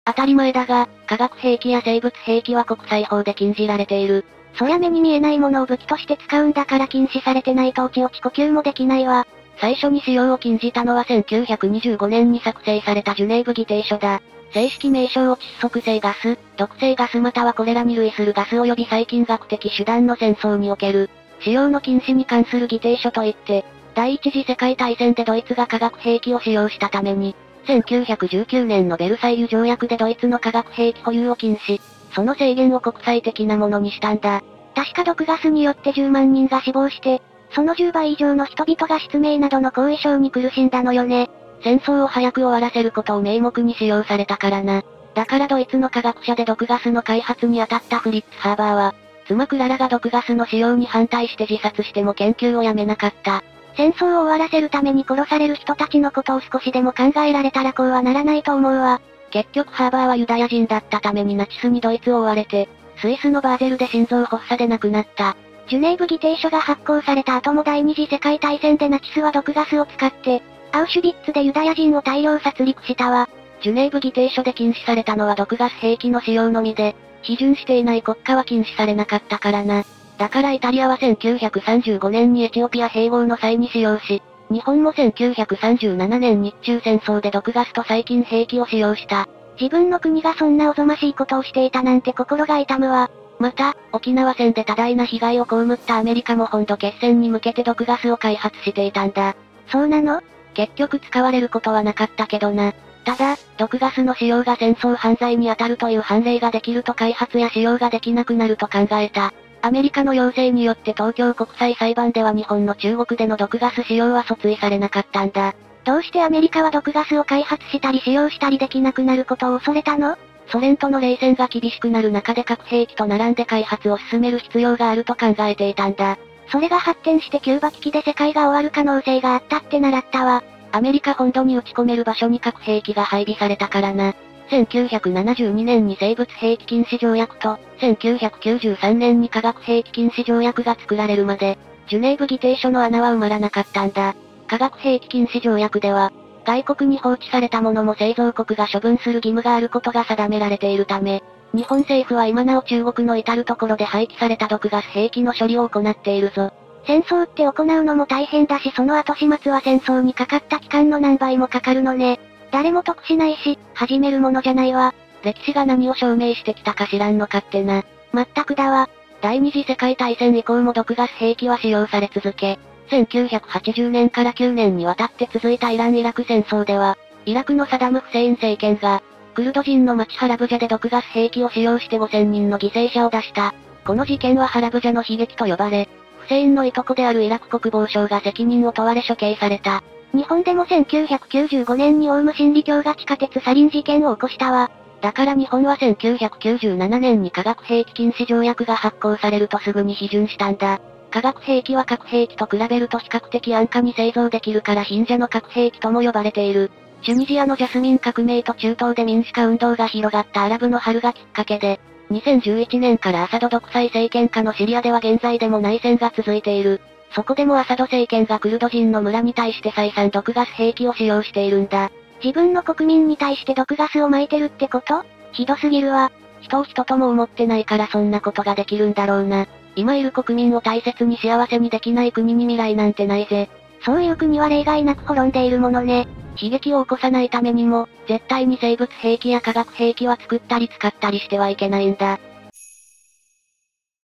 当たり前だが、化学兵器や生物兵器は国際法で禁じられている。そりゃ目に見えないものを武器として使うんだから禁止されてないとおちおち呼吸もできないわ。最初に使用を禁じたのは1925年に作成されたジュネーブ議定書だ。正式名称を窒息性ガス、毒性ガスまたはこれらに類するガス及び細菌学的手段の戦争における、使用の禁止に関する議定書といって、第一次世界大戦でドイツが化学兵器を使用したために、1919年のベルサイユ条約でドイツの化学兵器保有を禁止。その制限を国際的なものにしたんだ。確か毒ガスによって10万人が死亡して、その10倍以上の人々が失明などの後遺症に苦しんだのよね。戦争を早く終わらせることを名目に使用されたからな。だからドイツの科学者で毒ガスの開発に当たったフリッツ・ハーバーは、妻クララが毒ガスの使用に反対して自殺しても研究をやめなかった。戦争を終わらせるために殺される人たちのことを少しでも考えられたらこうはならないと思うわ。結局ハーバーはユダヤ人だったためにナチスにドイツを追われて、スイスのバーゼルで心臓発作で亡くなった。ジュネーブ議定書が発行された後も第二次世界大戦でナチスは毒ガスを使って、アウシュビッツでユダヤ人を大量殺戮したわ。ジュネーブ議定書で禁止されたのは毒ガス兵器の使用のみで、批准していない国家は禁止されなかったからな。だからイタリアは1935年にエチオピア併合の際に使用し、日本も1937年日中戦争で毒ガスと細菌兵器を使用した。自分の国がそんなおぞましいことをしていたなんて心が痛むわ。また、沖縄戦で多大な被害を被ったアメリカも本土決戦に向けて毒ガスを開発していたんだ。そうなの？結局使われることはなかったけどな。ただ、毒ガスの使用が戦争犯罪に当たるという判例ができると開発や使用ができなくなると考えた。アメリカの要請によって東京国際裁判では日本の中国での毒ガス使用は訴追されなかったんだ。どうしてアメリカは毒ガスを開発したり使用したりできなくなることを恐れたの？ソ連との冷戦が厳しくなる中で核兵器と並んで開発を進める必要があると考えていたんだ。それが発展してキューバ危機で世界が終わる可能性があったって習ったわ。アメリカ本土に撃ち込める場所に核兵器が配備されたからな。1972年に生物兵器禁止条約と、1993年に化学兵器禁止条約が作られるまで、ジュネーブ議定書の穴は埋まらなかったんだ。化学兵器禁止条約では、外国に放置されたものも製造国が処分する義務があることが定められているため、日本政府は今なお中国の至るところで廃棄された毒ガス兵器の処理を行っているぞ。戦争って行うのも大変だしその後始末は戦争にかかった期間の何倍もかかるのね。誰も得しないし、始めるものじゃないわ。歴史が何を証明してきたか知らんのかってな。まったくだわ。第二次世界大戦以降も毒ガス兵器は使用され続け、1980年から9年にわたって続いたイラン・イラク戦争では、イラクのサダム・フセイン政権が、クルド人の町ハラブジャで毒ガス兵器を使用して5000人の犠牲者を出した。この事件はハラブジャの悲劇と呼ばれ、フセインのいとこであるイラク国防省が責任を問われ処刑された。日本でも1995年にオウム真理教が地下鉄サリン事件を起こしたわ。だから日本は1997年に化学兵器禁止条約が発行されるとすぐに批准したんだ。化学兵器は核兵器と比べると比較的安価に製造できるから貧者の核兵器とも呼ばれている。チュニジアのジャスミン革命と中東で民主化運動が広がったアラブの春がきっかけで、2011年からアサド独裁政権下のシリアでは現在でも内戦が続いている。そこでもアサド政権がクルド人の村に対して再三毒ガス兵器を使用しているんだ。自分の国民に対して毒ガスを撒いてるってこと？ひどすぎるわ。人を人とも思ってないからそんなことができるんだろうな。今いる国民を大切に幸せにできない国に未来なんてないぜ。そういう国は例外なく滅んでいるものね。悲劇を起こさないためにも、絶対に生物兵器や化学兵器は作ったり使ったりしてはいけないんだ。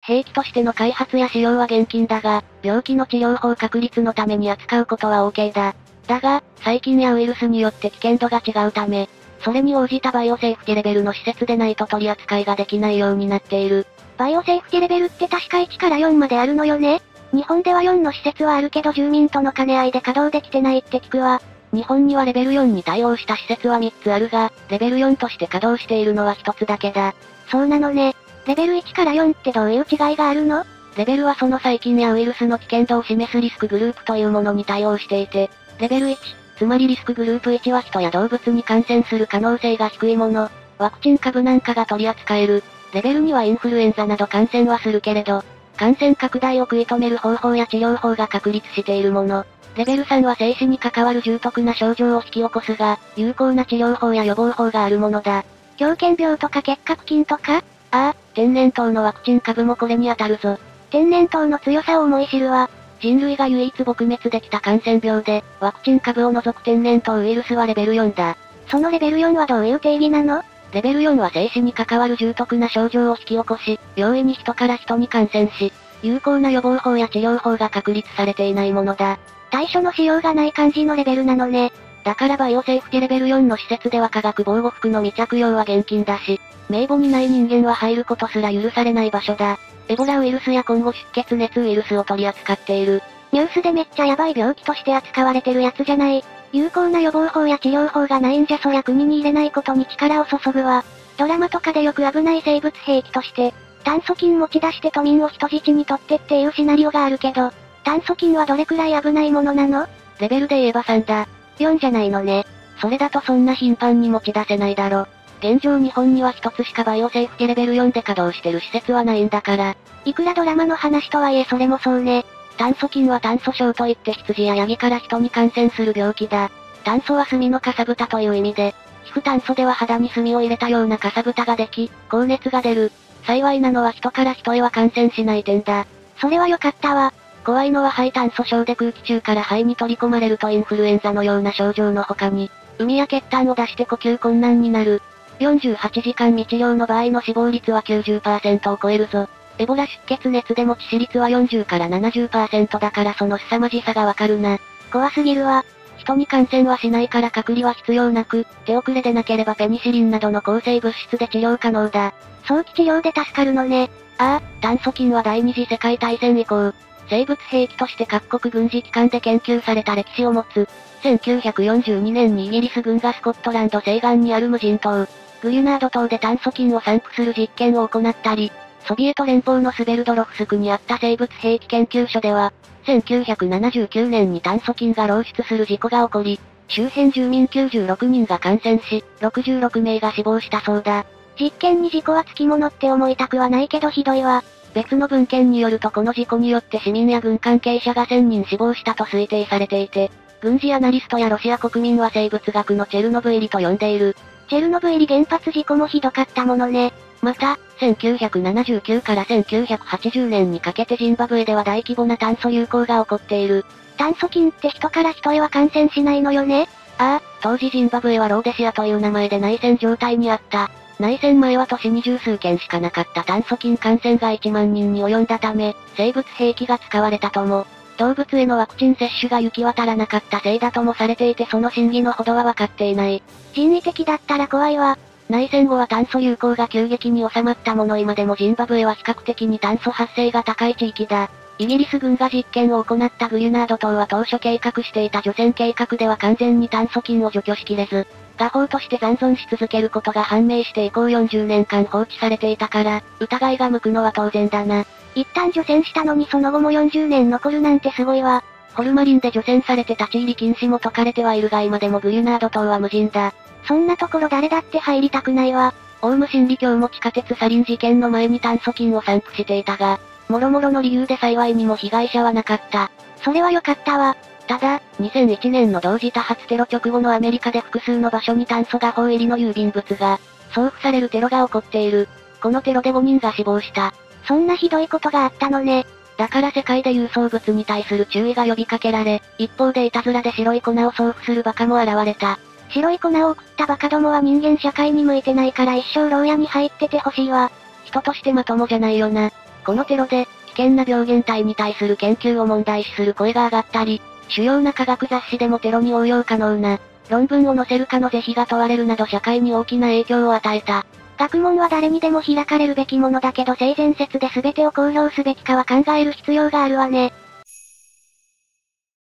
兵器としての開発や使用は厳禁だが、病気の治療法確立のために扱うことは OK だ。だが、細菌やウイルスによって危険度が違うため、それに応じたバイオセーフティレベルの施設でないと取り扱いができないようになっている。バイオセーフティレベルって確か1から4まであるのよね日本では4の施設はあるけど住民との兼ね合いで稼働できてないって聞くわ。日本にはレベル4に対応した施設は3つあるが、レベル4として稼働しているのは1つだけだ。そうなのね。レベル1から4ってどういう違いがあるの？レベルはその細菌やウイルスの危険度を示すリスクグループというものに対応していて、レベル1、つまりリスクグループ1は人や動物に感染する可能性が低いもの、ワクチン株なんかが取り扱える。レベル2はインフルエンザなど感染はするけれど、感染拡大を食い止める方法や治療法が確立しているもの。レベル3は生死に関わる重篤な症状を引き起こすが、有効な治療法や予防法があるものだ。狂犬病とか結核菌とか？ああ、天然痘のワクチン株もこれに当たるぞ。天然痘の強さを思い知るわ。人類が唯一撲滅できた感染病で、ワクチン株を除く天然痘ウイルスはレベル4だ。そのレベル4はどういう定義なの？レベル4は生死に関わる重篤な症状を引き起こし、容易に人から人に感染し、有効な予防法や治療法が確立されていないものだ。対処のしようがない感じのレベルなのね。だからバイオセーフティレベル4の施設では化学防護服の未着用は厳禁だし、名簿にない人間は入ることすら許されない場所だ。エボラウイルスや今後出血熱ウイルスを取り扱っている。ニュースでめっちゃヤバい病気として扱われてるやつじゃない。有効な予防法や治療法がないんじゃそりゃ国に入れないことに力を注ぐわ。ドラマとかでよく危ない生物兵器として、炭疽菌持ち出して都民を人質にとってっていうシナリオがあるけど、炭疽菌はどれくらい危ないものなの？レベルで言えば3だ。4じゃないのね。それだとそんな頻繁に持ち出せないだろ。現状日本には一つしかバイオセーフティレベル4で稼働してる施設はないんだから。いくらドラマの話とはいえそれもそうね。炭疽菌は炭素症といって羊やヤギから人に感染する病気だ。炭素は炭のかさぶたという意味で、皮膚炭素では肌に炭を入れたようなかさぶたができ、高熱が出る。幸いなのは人から人へは感染しない点だ。それは良かったわ。怖いのは肺炭素症で空気中から肺に取り込まれるとインフルエンザのような症状の他に、海や血痰を出して呼吸困難になる。48時間未治療の場合の死亡率は90%を超えるぞ。エボラ出血熱でも致死率は40から70%だからその凄まじさがわかるな。怖すぎるわ。人に感染はしないから隔離は必要なく、手遅れでなければペニシリンなどの抗生物質で治療可能だ。早期治療で助かるのね。ああ、炭疽菌は第二次世界大戦以降、生物兵器として各国軍事機関で研究された歴史を持つ。1942年にイギリス軍がスコットランド西岸にある無人島、グリュナード島で炭疽菌を散布する実験を行ったり、ソビエト連邦のスベルドロフスクにあった生物兵器研究所では、1979年に炭疽菌が漏出する事故が起こり、周辺住民96人が感染し、66名が死亡したそうだ。実験に事故はつきものって思いたくはないけどひどいわ。別の文献によるとこの事故によって市民や軍関係者が1000人死亡したと推定されていて、軍事アナリストやロシア国民は生物学のチェルノブイリと呼んでいる。チェルノブイリ原発事故もひどかったものね。また、1979から1980年にかけてジンバブエでは大規模な炭素流行が起こっている。炭素菌って人から人へは感染しないのよねああ、当時ジンバブエはローデシアという名前で内戦状態にあった。内戦前は都市に十数件しかなかった炭疽菌感染が1万人に及んだため、生物兵器が使われたとも。動物へのワクチン接種が行き渡らなかったせいだともされていてその真偽のほどは分かっていない。人為的だったら怖いわ。内戦後は炭素流行が急激に収まったもの今でもジンバブエは比較的に炭素発生が高い地域だ。イギリス軍が実験を行ったグリュナード島は当初計画していた除染計画では完全に炭素菌を除去しきれず、画法として残存し続けることが判明して以降40年間放置されていたから、疑いが向くのは当然だな。一旦除染したのにその後も40年残るなんてすごいわ。ホルマリンで除染されて立ち入り禁止も解かれてはいるが今でもグリュナード島は無人だ。そんなところ誰だって入りたくないわ。オウム真理教も地下鉄サリン事件の前に炭疽菌を散布していたが、もろもろの理由で幸いにも被害者はなかった。それは良かったわ。ただ、2001年の同時多発テロ直後のアメリカで複数の場所に炭素画法入りの郵便物が、送付されるテロが起こっている。このテロで5人が死亡した。そんなひどいことがあったのね。だから世界で郵送物に対する注意が呼びかけられ、一方でいたずらで白い粉を送付するバカも現れた。白い粉を送ったバカどもは人間社会に向いてないから一生牢屋に入っててほしいわ。人としてまともじゃないよな。このテロで、危険な病原体に対する研究を問題視する声が上がったり、主要な科学雑誌でもテロに応用可能な、論文を載せるかの是非が問われるなど社会に大きな影響を与えた。学問は誰にでも開かれるべきものだけど性善説で全てを公表すべきかは考える必要があるわね。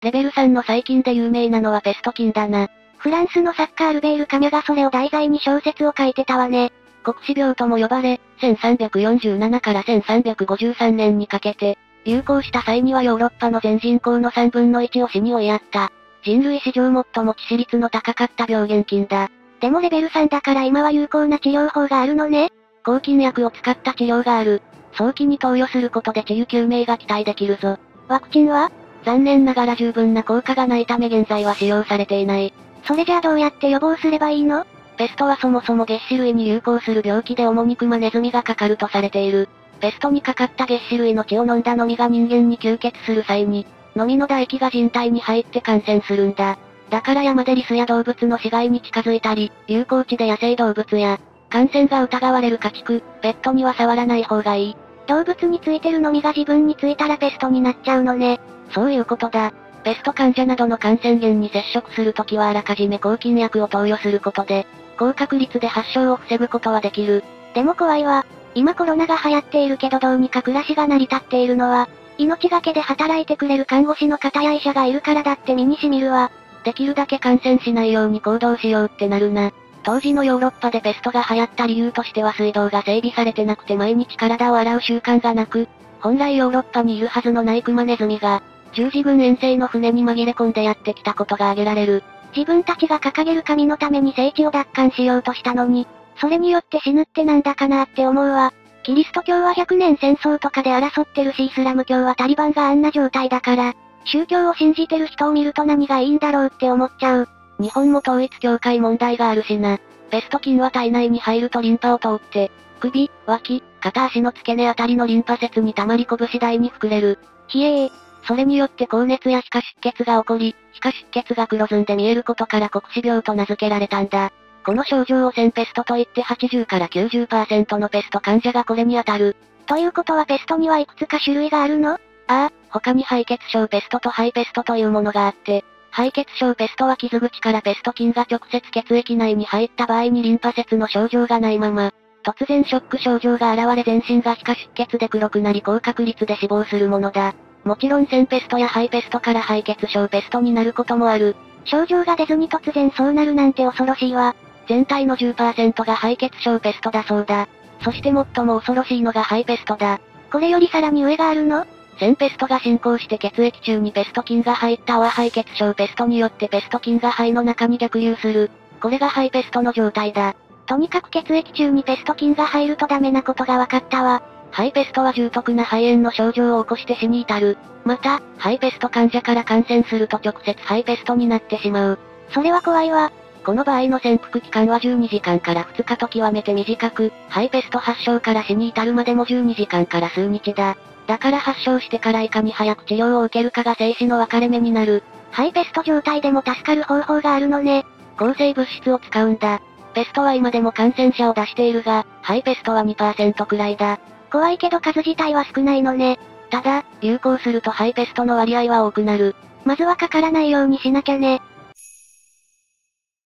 レベル3の細菌で有名なのはペスト菌だな。フランスのサッカールベール・カミュがそれを題材に小説を書いてたわね。国死病とも呼ばれ、1347から1353年にかけて、流行した際にはヨーロッパの全人口の3分の1を死に追いやった。人類史上最も致死率の高かった病原菌だ。でもレベル3だから今は有効な治療法があるのね抗菌薬を使った治療がある。早期に投与することで治癒救命が期待できるぞ。ワクチンは残念ながら十分な効果がないため現在は使用されていない。それじゃあどうやって予防すればいいの？ペストはそもそも月種類に流行する病気で主にクマネズミがかかるとされている。ペストにかかった月種類の血を飲んだのみが人間に吸血する際に、のみの唾液が人体に入って感染するんだ。だから山でリスや動物の死骸に近づいたり、流行地で野生動物や、感染が疑われる家畜、ペットには触らない方がいい。動物についてるのみが自分についたらペストになっちゃうのね。そういうことだ。ペスト患者などの感染源に接触するときはあらかじめ抗菌薬を投与することで、高確率で発症を防ぐことはできる。でも怖いわ。今コロナが流行っているけどどうにか暮らしが成り立っているのは、命がけで働いてくれる看護師の方や医者がいるからだって身に染みるわ。できるだけ感染しないように行動しようってなるな。当時のヨーロッパでペストが流行った理由としては水道が整備されてなくて毎日体を洗う習慣がなく、本来ヨーロッパにいるはずのないクマネズミが、十字軍遠征の船に紛れ込んでやってきたことが挙げられる。自分たちが掲げる神のために聖地を奪還しようとしたのに、それによって死ぬってなんだかなって思うわ。キリスト教は100年戦争とかで争ってるしイスラム教はタリバンがあんな状態だから、宗教を信じてる人を見ると何がいいんだろうって思っちゃう。日本も統一教会問題があるしな。ペスト菌は体内に入るとリンパを通って、首、脇、片足の付け根あたりのリンパ節に溜まり拳次第に膨れる。ひえー。それによって高熱や皮下出血が起こり、皮下出血が黒ずんで見えることから黒死病と名付けられたんだ。この症状を1000ペストと言って80から90%のペスト患者がこれに当たる。ということはペストにはいくつか種類があるの？ああ、他に肺血症ペストと肺ペストというものがあって、肺血症ペストは傷口からペスト菌が直接血液内に入った場合にリンパ節の症状がないまま、突然ショック症状が現れ全身が皮下出血で黒くなり高確率で死亡するものだ。もちろん線ペストや肺ペストから肺血症ペストになることもある。症状が出ずに突然そうなるなんて恐ろしいわ。全体の10%が肺血症ペストだそうだ。そして最も恐ろしいのが肺ペストだ。これよりさらに上があるの？線ペストが進行して血液中にペスト菌が入った泡肺血症ペストによってペスト菌が肺の中に逆流する。これが肺ペストの状態だ。とにかく血液中にペスト菌が入るとダメなことが分かったわ。肺ペストは重篤な肺炎の症状を起こして死に至る。また、肺ペスト患者から感染すると直接肺ペストになってしまう。それは怖いわ。この場合の潜伏期間は12時間から2日と極めて短く、肺ペスト発症から死に至るまでも12時間から数日だ。だから発症してからいかに早く治療を受けるかが生死の分かれ目になる。肺ペスト状態でも助かる方法があるのね。抗生物質を使うんだ。ペストは今でも感染者を出しているが、肺ペストは2%くらいだ。怖いけど数自体は少ないのね。ただ、流行すると肺ペストの割合は多くなる。まずはかからないようにしなきゃね。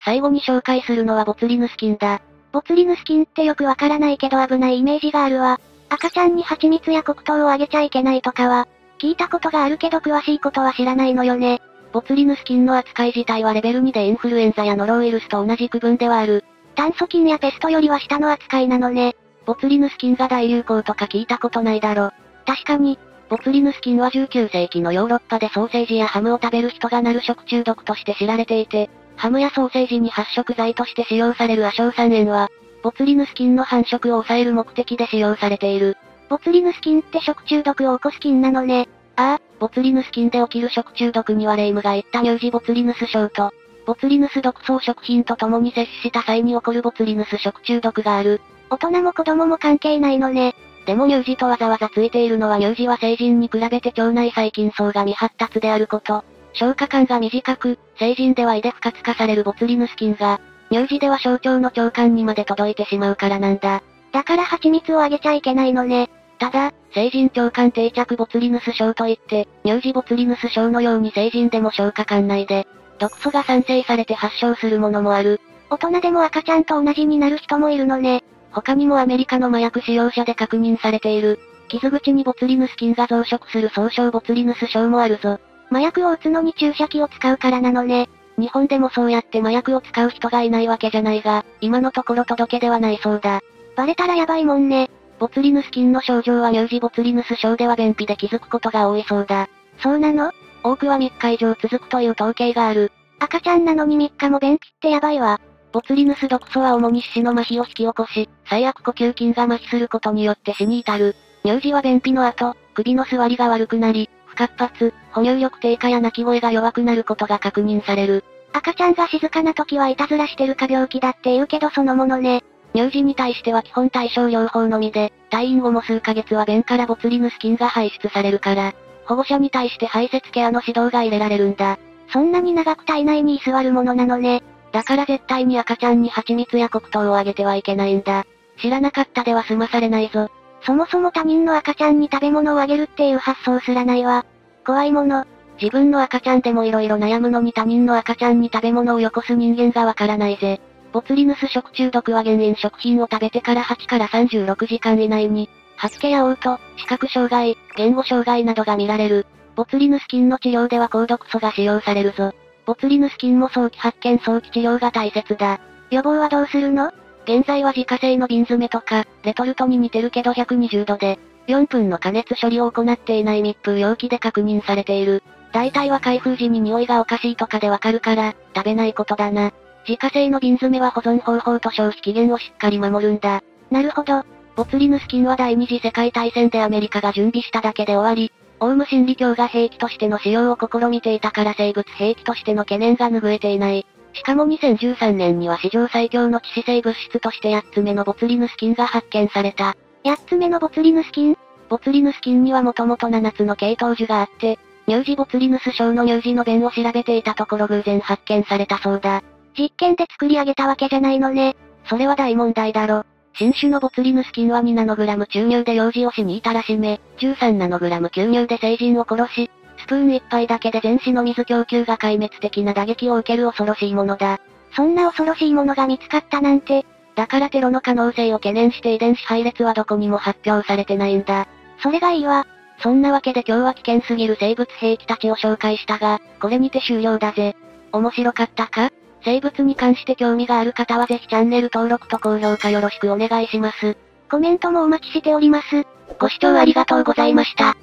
最後に紹介するのはボツリヌス菌だ。ボツリヌス菌ってよくわからないけど危ないイメージがあるわ。赤ちゃんに蜂蜜や黒糖をあげちゃいけないとかは、聞いたことがあるけど詳しいことは知らないのよね。ボツリヌス菌の扱い自体はレベル2でインフルエンザやノロウイルスと同じ区分ではある。炭素菌やペストよりは下の扱いなのね。ボツリヌス菌が大流行とか聞いたことないだろ。確かに、ボツリヌス菌は19世紀のヨーロッパでソーセージやハムを食べる人がなる食中毒として知られていて、ハムやソーセージに発色剤として使用される亜硝酸塩は、ボツリヌス菌の繁殖を抑える目的で使用されている。ボツリヌス菌って食中毒を起こす菌なのね。ああ、ボツリヌス菌で起きる食中毒にはレイムが言った乳児ボツリヌス症と、ボツリヌス毒草食品と共に摂取した際に起こるボツリヌス食中毒がある。大人も子供も関係ないのね。でも乳児とわざわざついているのは乳児は成人に比べて腸内細菌層が未発達であること。消化管が短く、成人では胃で不活化されるボツリヌス菌が、乳児では小腸の腸管にまで届いてしまうからなんだ。だから蜂蜜をあげちゃいけないのね。ただ、成人腸管定着ボツリヌス症といって、乳児ボツリヌス症のように成人でも消化管内で、毒素が産生されて発症するものもある。大人でも赤ちゃんと同じになる人もいるのね。他にもアメリカの麻薬使用者で確認されている、傷口にボツリヌス菌が増殖する総称ボツリヌス症もあるぞ。麻薬を打つのに注射器を使うからなのね。日本でもそうやって麻薬を使う人がいないわけじゃないが、今のところ届けではないそうだ。バレたらやばいもんね。ボツリヌス菌の症状は乳児ボツリヌス症では便秘で気づくことが多いそうだ。そうなの？多くは3日以上続くという統計がある。赤ちゃんなのに3日も便秘ってやばいわ。ボツリヌス毒素は主に四肢の麻痺を引き起こし、最悪呼吸筋が麻痺することによって死に至る。乳児は便秘の後、首の座りが悪くなり、不活発、哺乳力低下や泣き声が弱くなることが確認される。赤ちゃんが静かな時はいたずらしてるか病気だって言うけどそのものね。乳児に対しては基本対症療法のみで、退院後も数ヶ月は便からボツリヌス菌が排出されるから、保護者に対して排泄ケアの指導が入れられるんだ。そんなに長く体内に居座るものなのね。だから絶対に赤ちゃんに蜂蜜や黒糖をあげてはいけないんだ。知らなかったでは済まされないぞ。そもそも他人の赤ちゃんに食べ物をあげるっていう発想すらないわ。怖いもの。自分の赤ちゃんでも色々悩むのに他人の赤ちゃんに食べ物をよこす人間がわからないぜ。ボツリヌス食中毒は減塩食品を食べてから8から36時間以内に、吐き気や嘔吐、視覚障害、言語障害などが見られる。ボツリヌス菌の治療では高毒素が使用されるぞ。ボツリヌス菌も早期発見早期治療が大切だ。予防はどうするの？現在は自家製の瓶詰めとか、レトルトに似てるけど120度で、4分の加熱処理を行っていない密封容器で確認されている。大体は開封時に匂いがおかしいとかでわかるから、食べないことだな。自家製の瓶詰めは保存方法と消費期限をしっかり守るんだ。なるほど。ボツリヌス菌は第二次世界大戦でアメリカが準備しただけで終わり、オウム真理教が兵器としての使用を試みていたから生物兵器としての懸念が拭えていない。しかも2013年には史上最強の致死性物質として8つ目のボツリヌス菌が発見された。8つ目のボツリヌス菌？ボツリヌス菌にはもともと7つの系統樹があって、乳児ボツリヌス症の乳児の便を調べていたところ偶然発見されたそうだ。実験で作り上げたわけじゃないのね。それは大問題だろ。新種のボツリヌス菌は2ナノグラム注入で幼児を死に至らしめ、13ナノグラム吸入で成人を殺し、スプーン一杯だけで全死の水供給が壊滅的な打撃を受ける恐ろしいものだ。そんな恐ろしいものが見つかったなんて。だからテロの可能性を懸念して遺伝子配列はどこにも発表されてないんだ。それがいいわ。そんなわけで今日は危険すぎる生物兵器たちを紹介したが、これにて終了だぜ。面白かったか？生物に関して興味がある方はぜひチャンネル登録と高評価よろしくお願いします。コメントもお待ちしております。ご視聴ありがとうございました。